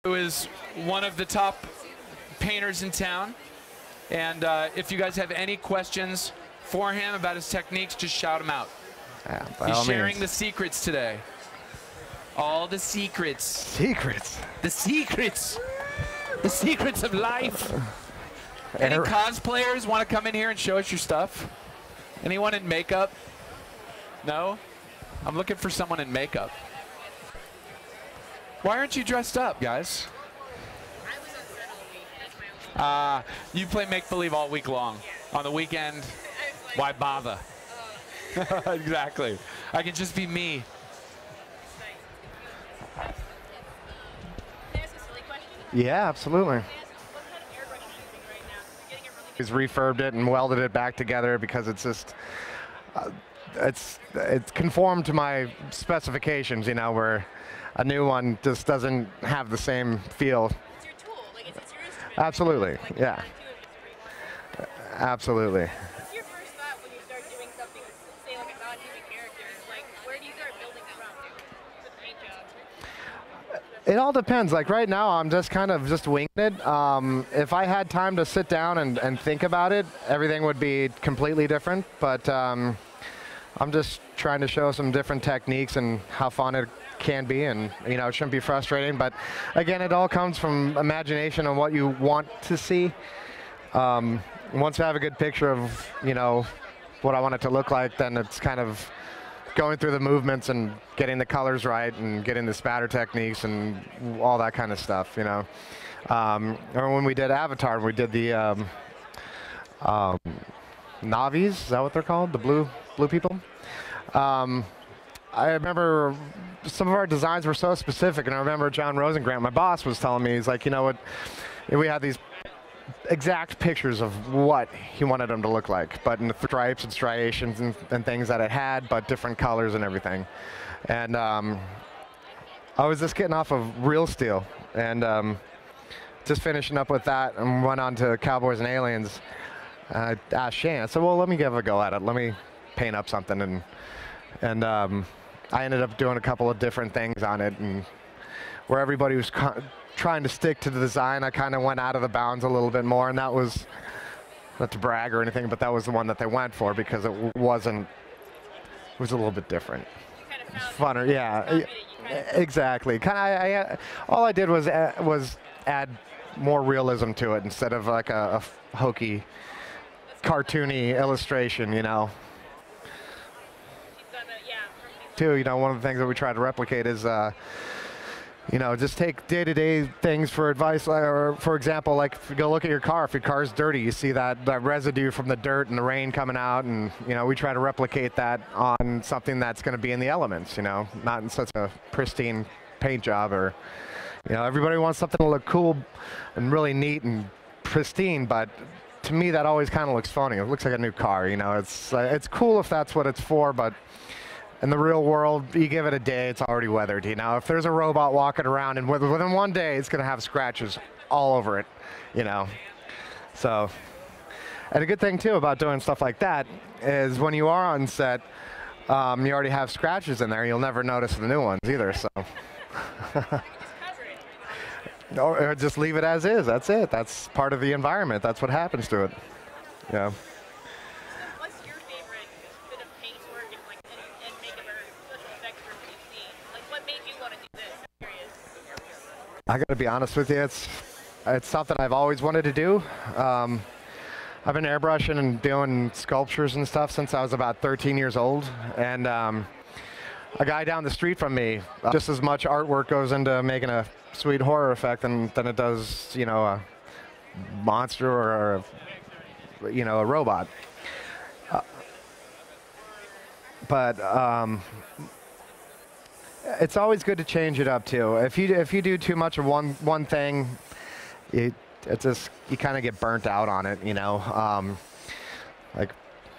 Who is one of the top painters in town. And uh, if you guys have any questions for him about his techniques, just shout him out. Yeah, He's sharing means. the secrets today. All the secrets. Secrets. The secrets. The secrets of life. Any er- cosplayers want to come in here and show us your stuff? Anyone in makeup? No? I'm looking for someone in makeup. Why aren't you dressed up, guys? Uh, you play make believe all week long. On the weekend, why bother? exactly. I can just be me. Yeah, absolutely. He's refurbed it and welded it back together because it's just uh, it's it's conformed to my specifications, you know, where a new one just doesn't have the same feel. Like, Absolutely, yeah. Absolutely. It all depends. Like right now, I'm just kind of just winging it. Um, if I had time to sit down and, and think about it, everything would be completely different. But um, I'm just trying to show some different techniques and how fun it can be, and you know, it shouldn't be frustrating. But again, it all comes from imagination and what you want to see. Um, once I have a good picture of you know what I want it to look like, then it's kind of going through the movements and getting the colors right and getting the spatter techniques and all that kind of stuff, you know. Um, when we did Avatar, we did the um, um, Navis, is that what they're called? The blue blue people? Um, I remember some of our designs were so specific, and I remember John Rosengrant, my boss, was telling me, he's like, you know what, we had these exact pictures of what he wanted them to look like, but in the stripes and striations and, and things that it had, but different colors and everything. And um, I was just getting off of Real Steel and um, just finishing up with that and went on to Cowboys and Aliens. I asked Shane, I said, well, let me give a go at it. Let me paint up something. And, and um, I ended up doing a couple of different things on it. And where everybody was co- trying to stick to the design, I kind of went out of the bounds a little bit more, and that was not to brag or anything, but that was the one that they went for because it wasn't. It was a little bit different. It's funner, yeah, exactly. Kind of, I, I, all I did was was add more realism to it instead of like a, a f- hokey, cartoony illustration, you know. Too, you know, one of the things that we try to replicate is. Uh, you know, just take day-to-day things for advice. Or, for example, like if you go look at your car, if your car's dirty, you see that, that residue from the dirt and the rain coming out, and you know, we try to replicate that on something that's going to be in the elements. You know, not in such a pristine paint job, or you know, everybody wants something to look cool and really neat and pristine, but to me, that always kind of looks funny. It looks like a new car. You know, it's uh, it's cool if that's what it's for, but in the real world, you give it a day, it's already weathered. You know, if there's a robot walking around and within one day, it's going to have scratches all over it. You know, so. And a good thing too about doing stuff like that is when you are on set, um, you already have scratches in there. You'll never notice the new ones either. So. or, just leave it as is. That's it. That's part of the environment. That's what happens to it. Yeah. I got to be honest with you. It's it's something I've always wanted to do. Um, I've been airbrushing and doing sculptures and stuff since I was about 13 years old, and um, a guy down the street from me, uh, just as much artwork goes into making a sweet horror effect than, than it does, you know, a monster or, a, you know, a robot. Uh, but um, it's always good to change it up too. If you if you do too much of one one thing, it it's just you kind of get burnt out on it. You know, um, like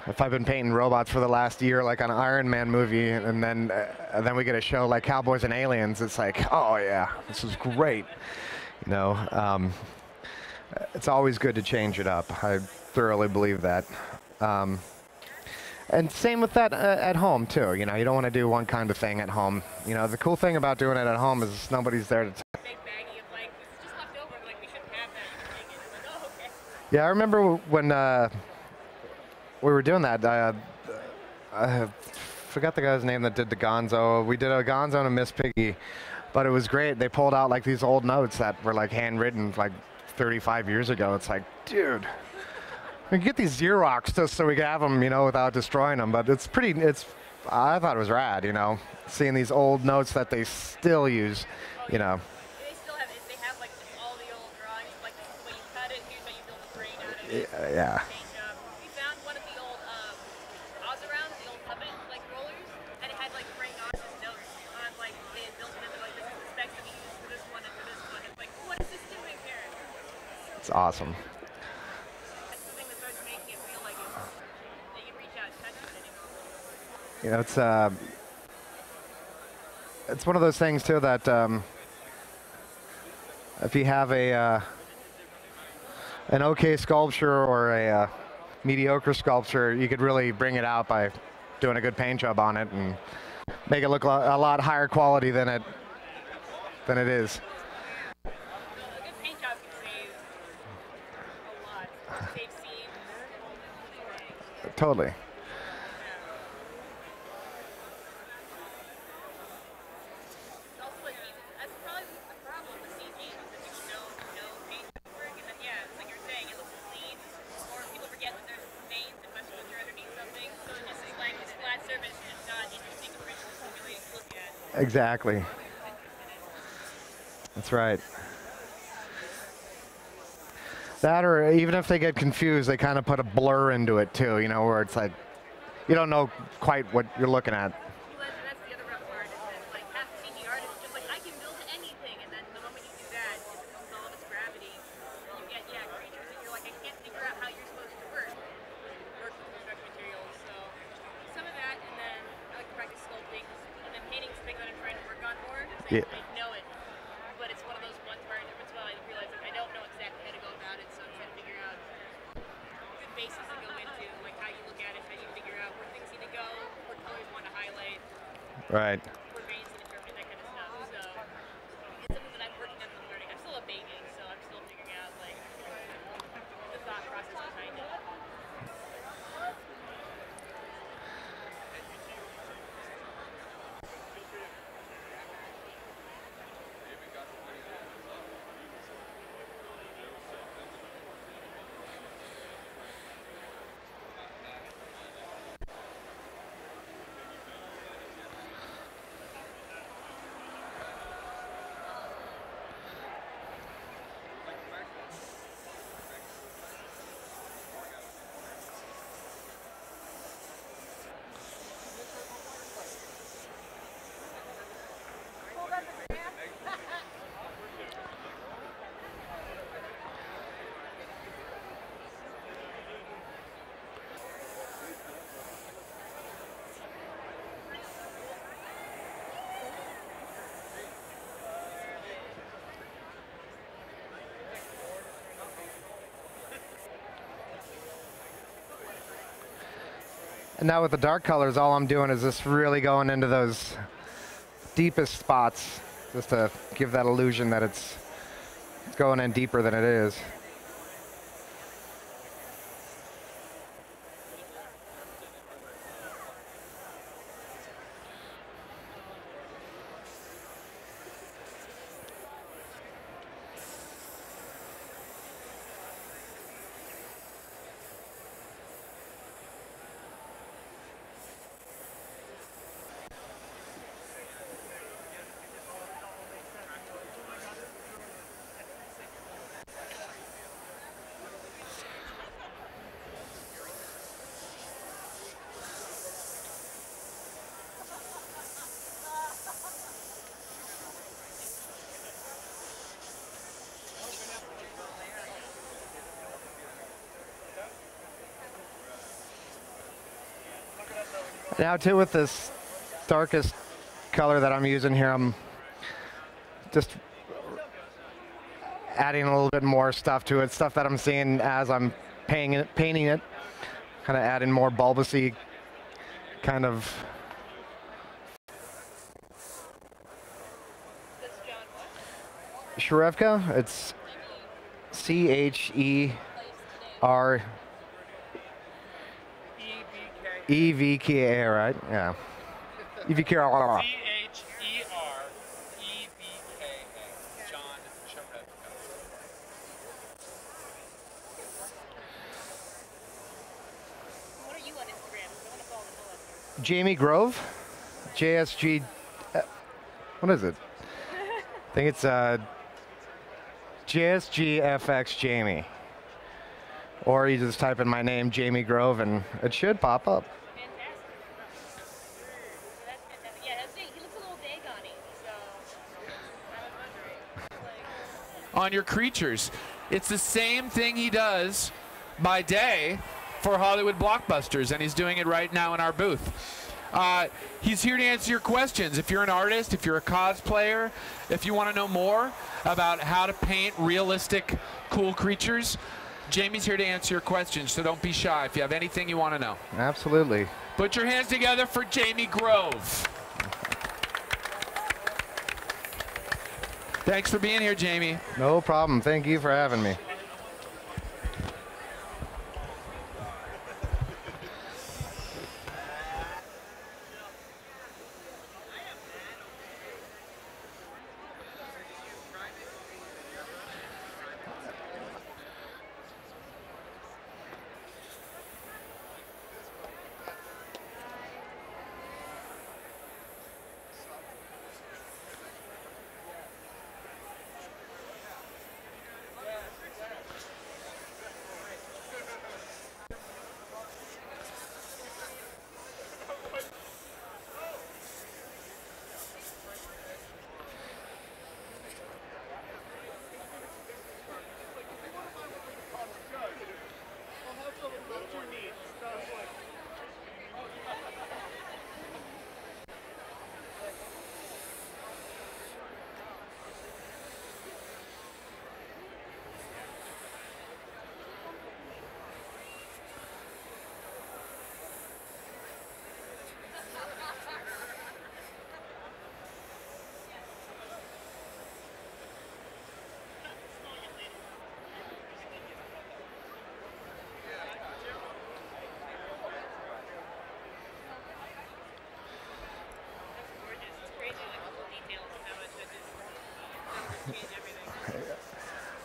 if I've been painting robots for the last year, like on an Iron Man movie, and then uh, then we get a show like Cowboys and Aliens, it's like, oh yeah, this is great. You know, um, it's always good to change it up. I thoroughly believe that. Um, and same with that uh, at home too. You know, you don't want to do one kind of thing at home. You know, the cool thing about doing it at home is nobody's there to. T- yeah, I remember when uh, we were doing that. I, I forgot the guy's name that did the Gonzo. We did a Gonzo and a Miss Piggy, but it was great. They pulled out like these old notes that were like handwritten, like 35 years ago. It's like, dude, we can get these Xerox just so we can have them, you know, without destroying them. But it's pretty. It's I thought it was rad, you know, seeing these old notes that they still use, you know. Yeah. yeah. It's awesome. You know, it's uh, it's one of those things too that um, if you have a uh, an okay sculpture or a uh, mediocre sculpture, you could really bring it out by doing a good paint job on it and make it look a lot, a lot higher quality than it than it is. Totally. Exactly. That's right. That or even if they get confused, they kind of put a blur into it too, you know, where it's like you don't know quite what you're looking at. Yeah. I know it, but it's one of those ones where every once in a while I realize like I don't know exactly how to go about it, so I'm trying to figure out good bases to go into, like how you look at it, how you figure out where things need to go, what colors you want to highlight, Right. where veins to interpret, that kind of stuff. So it's something that I'm working on and learning. I'm still a baby, so I'm still figuring out like the thought process behind it. And now with the dark colors, all I'm doing is just really going into those deepest spots, just to give that illusion that it's going in deeper than it is. Now too with this darkest color that I'm using here, I'm just adding a little bit more stuff to it, stuff that I'm seeing as I'm painting it, painting it kind of adding more bulbousy kind of Cherevka. It's C H E R E V K A, right? Yeah. E V K A. C H E R E V K A. John the Jamie Grove, JSG. uh, What is it? I think it's uh, JSGFX Jamie. Or you just type in my name, Jamie Grove, and it should pop up. On your creatures. It's the same thing he does by day for Hollywood blockbusters, and he's doing it right now in our booth. Uh, he's here to answer your questions. If you're an artist, if you're a cosplayer, if you want to know more about how to paint realistic, cool creatures, Jamie's here to answer your questions. So don't be shy if you have anything you want to know. Absolutely. Put your hands together for Jamie Grove. Thanks for being here, Jamie. No problem. Thank you for having me.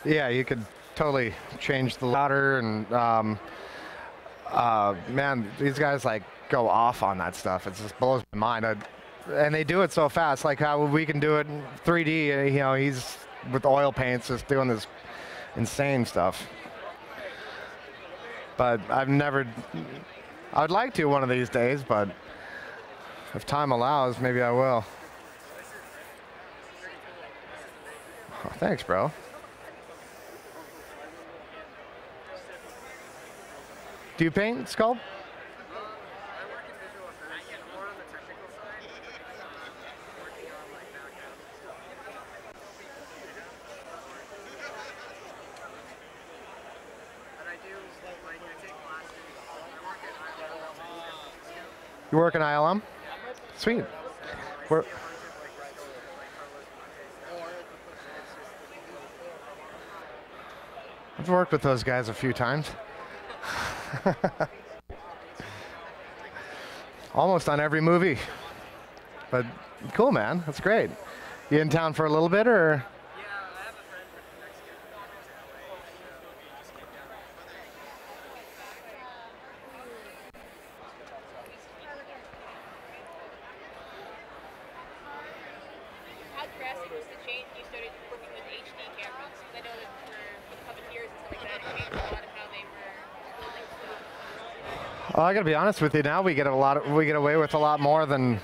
Yeah, you could totally change the louder and um, uh, man, these guys like go off on that stuff. It just blows my mind. I, and they do it so fast, like how we can do it in 3D. uh, You know, he's with oil paints, just doing this insane stuff. But I've never. I would like to one of these days, but if time allows, maybe I will. Oh, thanks, bro. Do you paint, sculpt? You work in ILM? Sweet. Where, I've worked with those guys a few times. Almost on every movie. But cool, man. That's great. You in town for a little bit, or? How drastic was the change when you started working with HD cameras? 'Cause I know that for puppeteers and stuff like that, it changed a lot of how they were building Oh, I gotta be honest with you. Now we get a lot. Of, we get away with a lot more than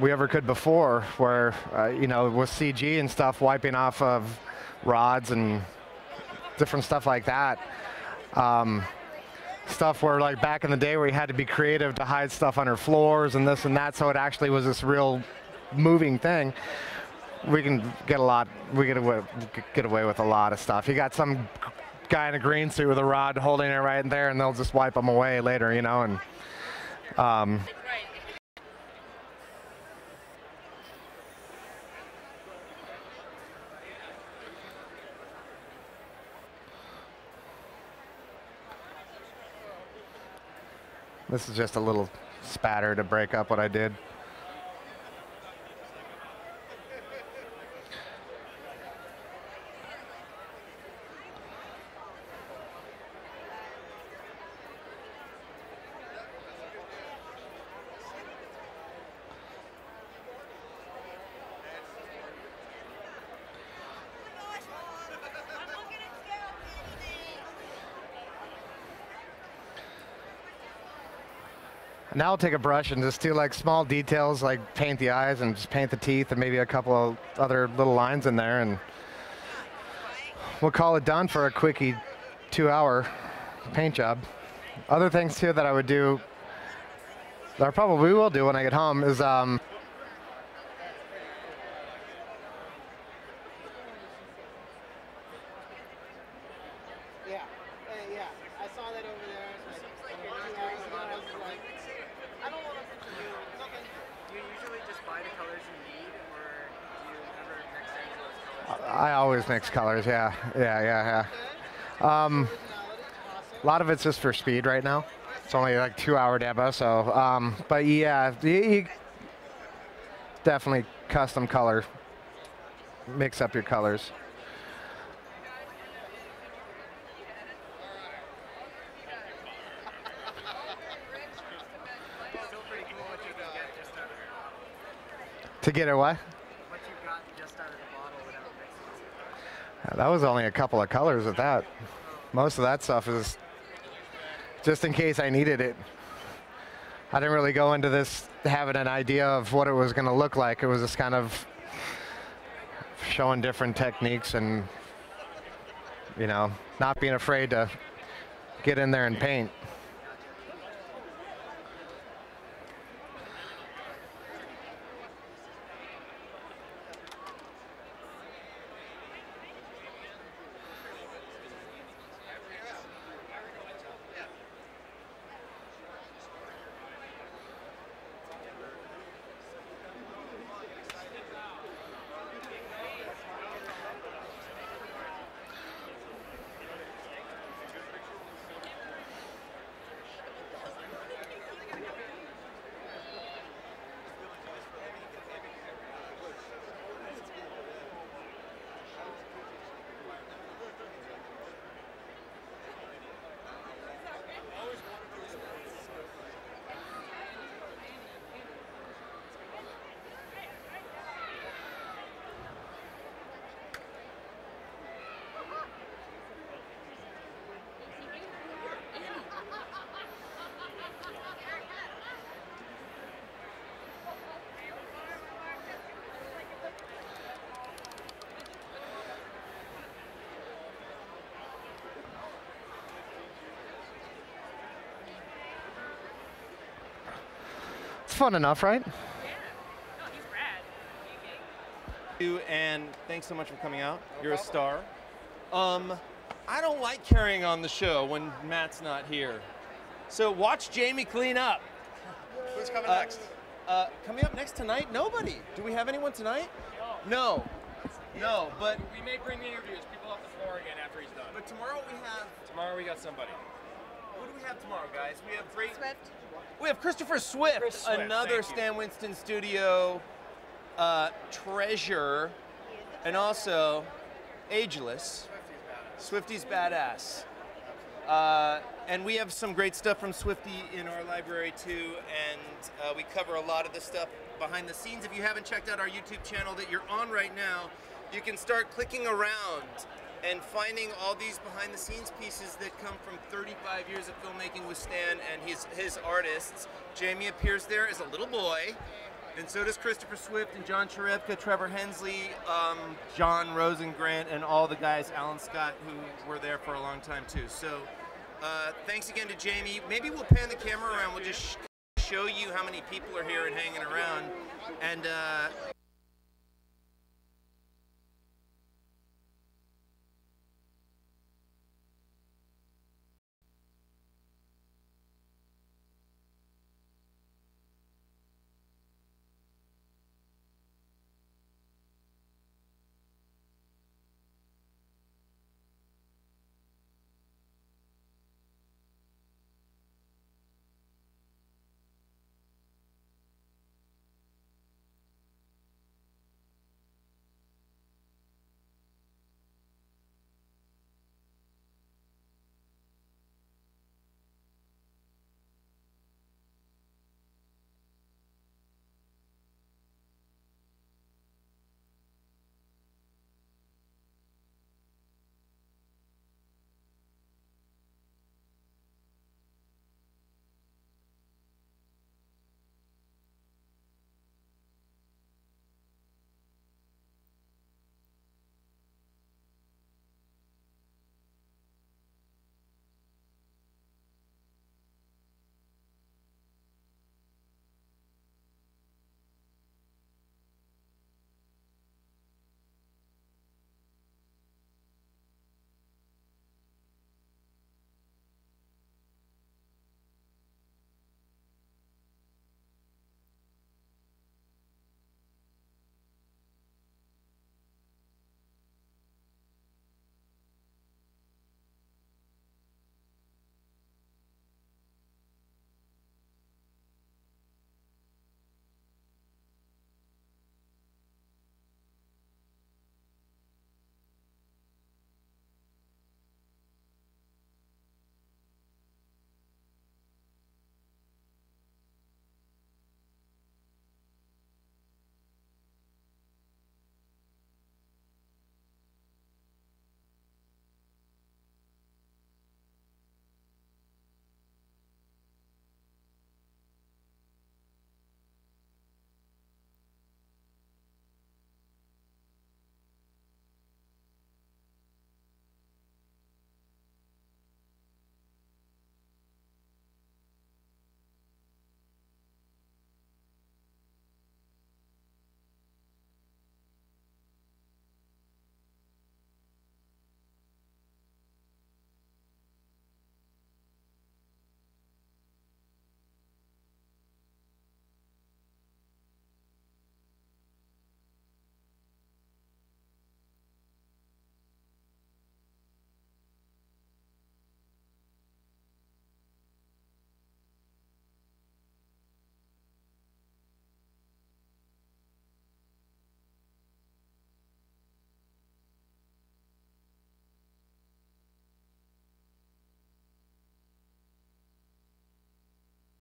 we ever could before. Where uh, you know, with CG and stuff, wiping off of rods and different stuff like that. Um, stuff where like back in the day where you had to be creative to hide stuff under floors and this and that, so it actually was this real moving thing. We can get a lot. We get away, get away with a lot of stuff. You got some guy in a green suit with a rod holding it right there, and they'll just wipe them away later, you know. And um, This is just a little spatter to break up what I did. Now I'll take a brush and just do like small details, like paint the eyes and just paint the teeth and maybe a couple of other little lines in there, and we'll call it done for a quickie two-hour paint job. Other things too that I would do, that I probably will do when I get home, is um, Yeah, uh, yeah. I saw that over there. It's like, two hours ago. I was like, I don't want to put you. Nothing. Do you usually just buy the colors you need, or do you ever mix any of those mix colors. Yeah, yeah, yeah, yeah. Um, a lot of it's just for speed right now. It's only like two-hour demo, so. Um, but yeah, you, you definitely custom color. Mix up your colors. To get it what? what you got just out of the bottle without mixing. That was only a couple of colors of that. Most of that stuff is just in case I needed it. I didn't really go into this having an idea of what it was going to look like. It was just kind of showing different techniques and, you know, not being afraid to get in there and paint. Fun enough, right? Yeah. You and thanks so much for coming out. You're a star. Um, I don't like carrying on the show when Matt's not here. So watch Jamie clean up. Who's coming Uh, next? Uh, coming up next tonight? Nobody. Do we have anyone tonight? No. No, but we may bring the interviews. People off the floor again after he's done. But tomorrow we have. Tomorrow we got somebody. Who do we have tomorrow, guys? We have great. Swift. We have Christopher Swift, Chris Swift, another thank you. Stan Winston Studio uh, treasure, and also ageless. Swifty's badass. Uh, and we have some great stuff from Swifty in our library too, and uh, we cover a lot of the stuff behind the scenes. If you haven't checked out our YouTube channel that you're on right now, you can start clicking around and finding all these behind the scenes pieces that come from 35 years of filmmaking with Stan and his, his artists. Jamie appears there as a little boy, and so does Christopher Swift and John Cherevka, Trevor Hensley, um, John Rosengrant, and all the guys, Alan Scott, who were there for a long time too. So uh, thanks again to Jamie. Maybe we'll pan the camera around. We'll just sh- show you how many people are here and hanging around. And uh,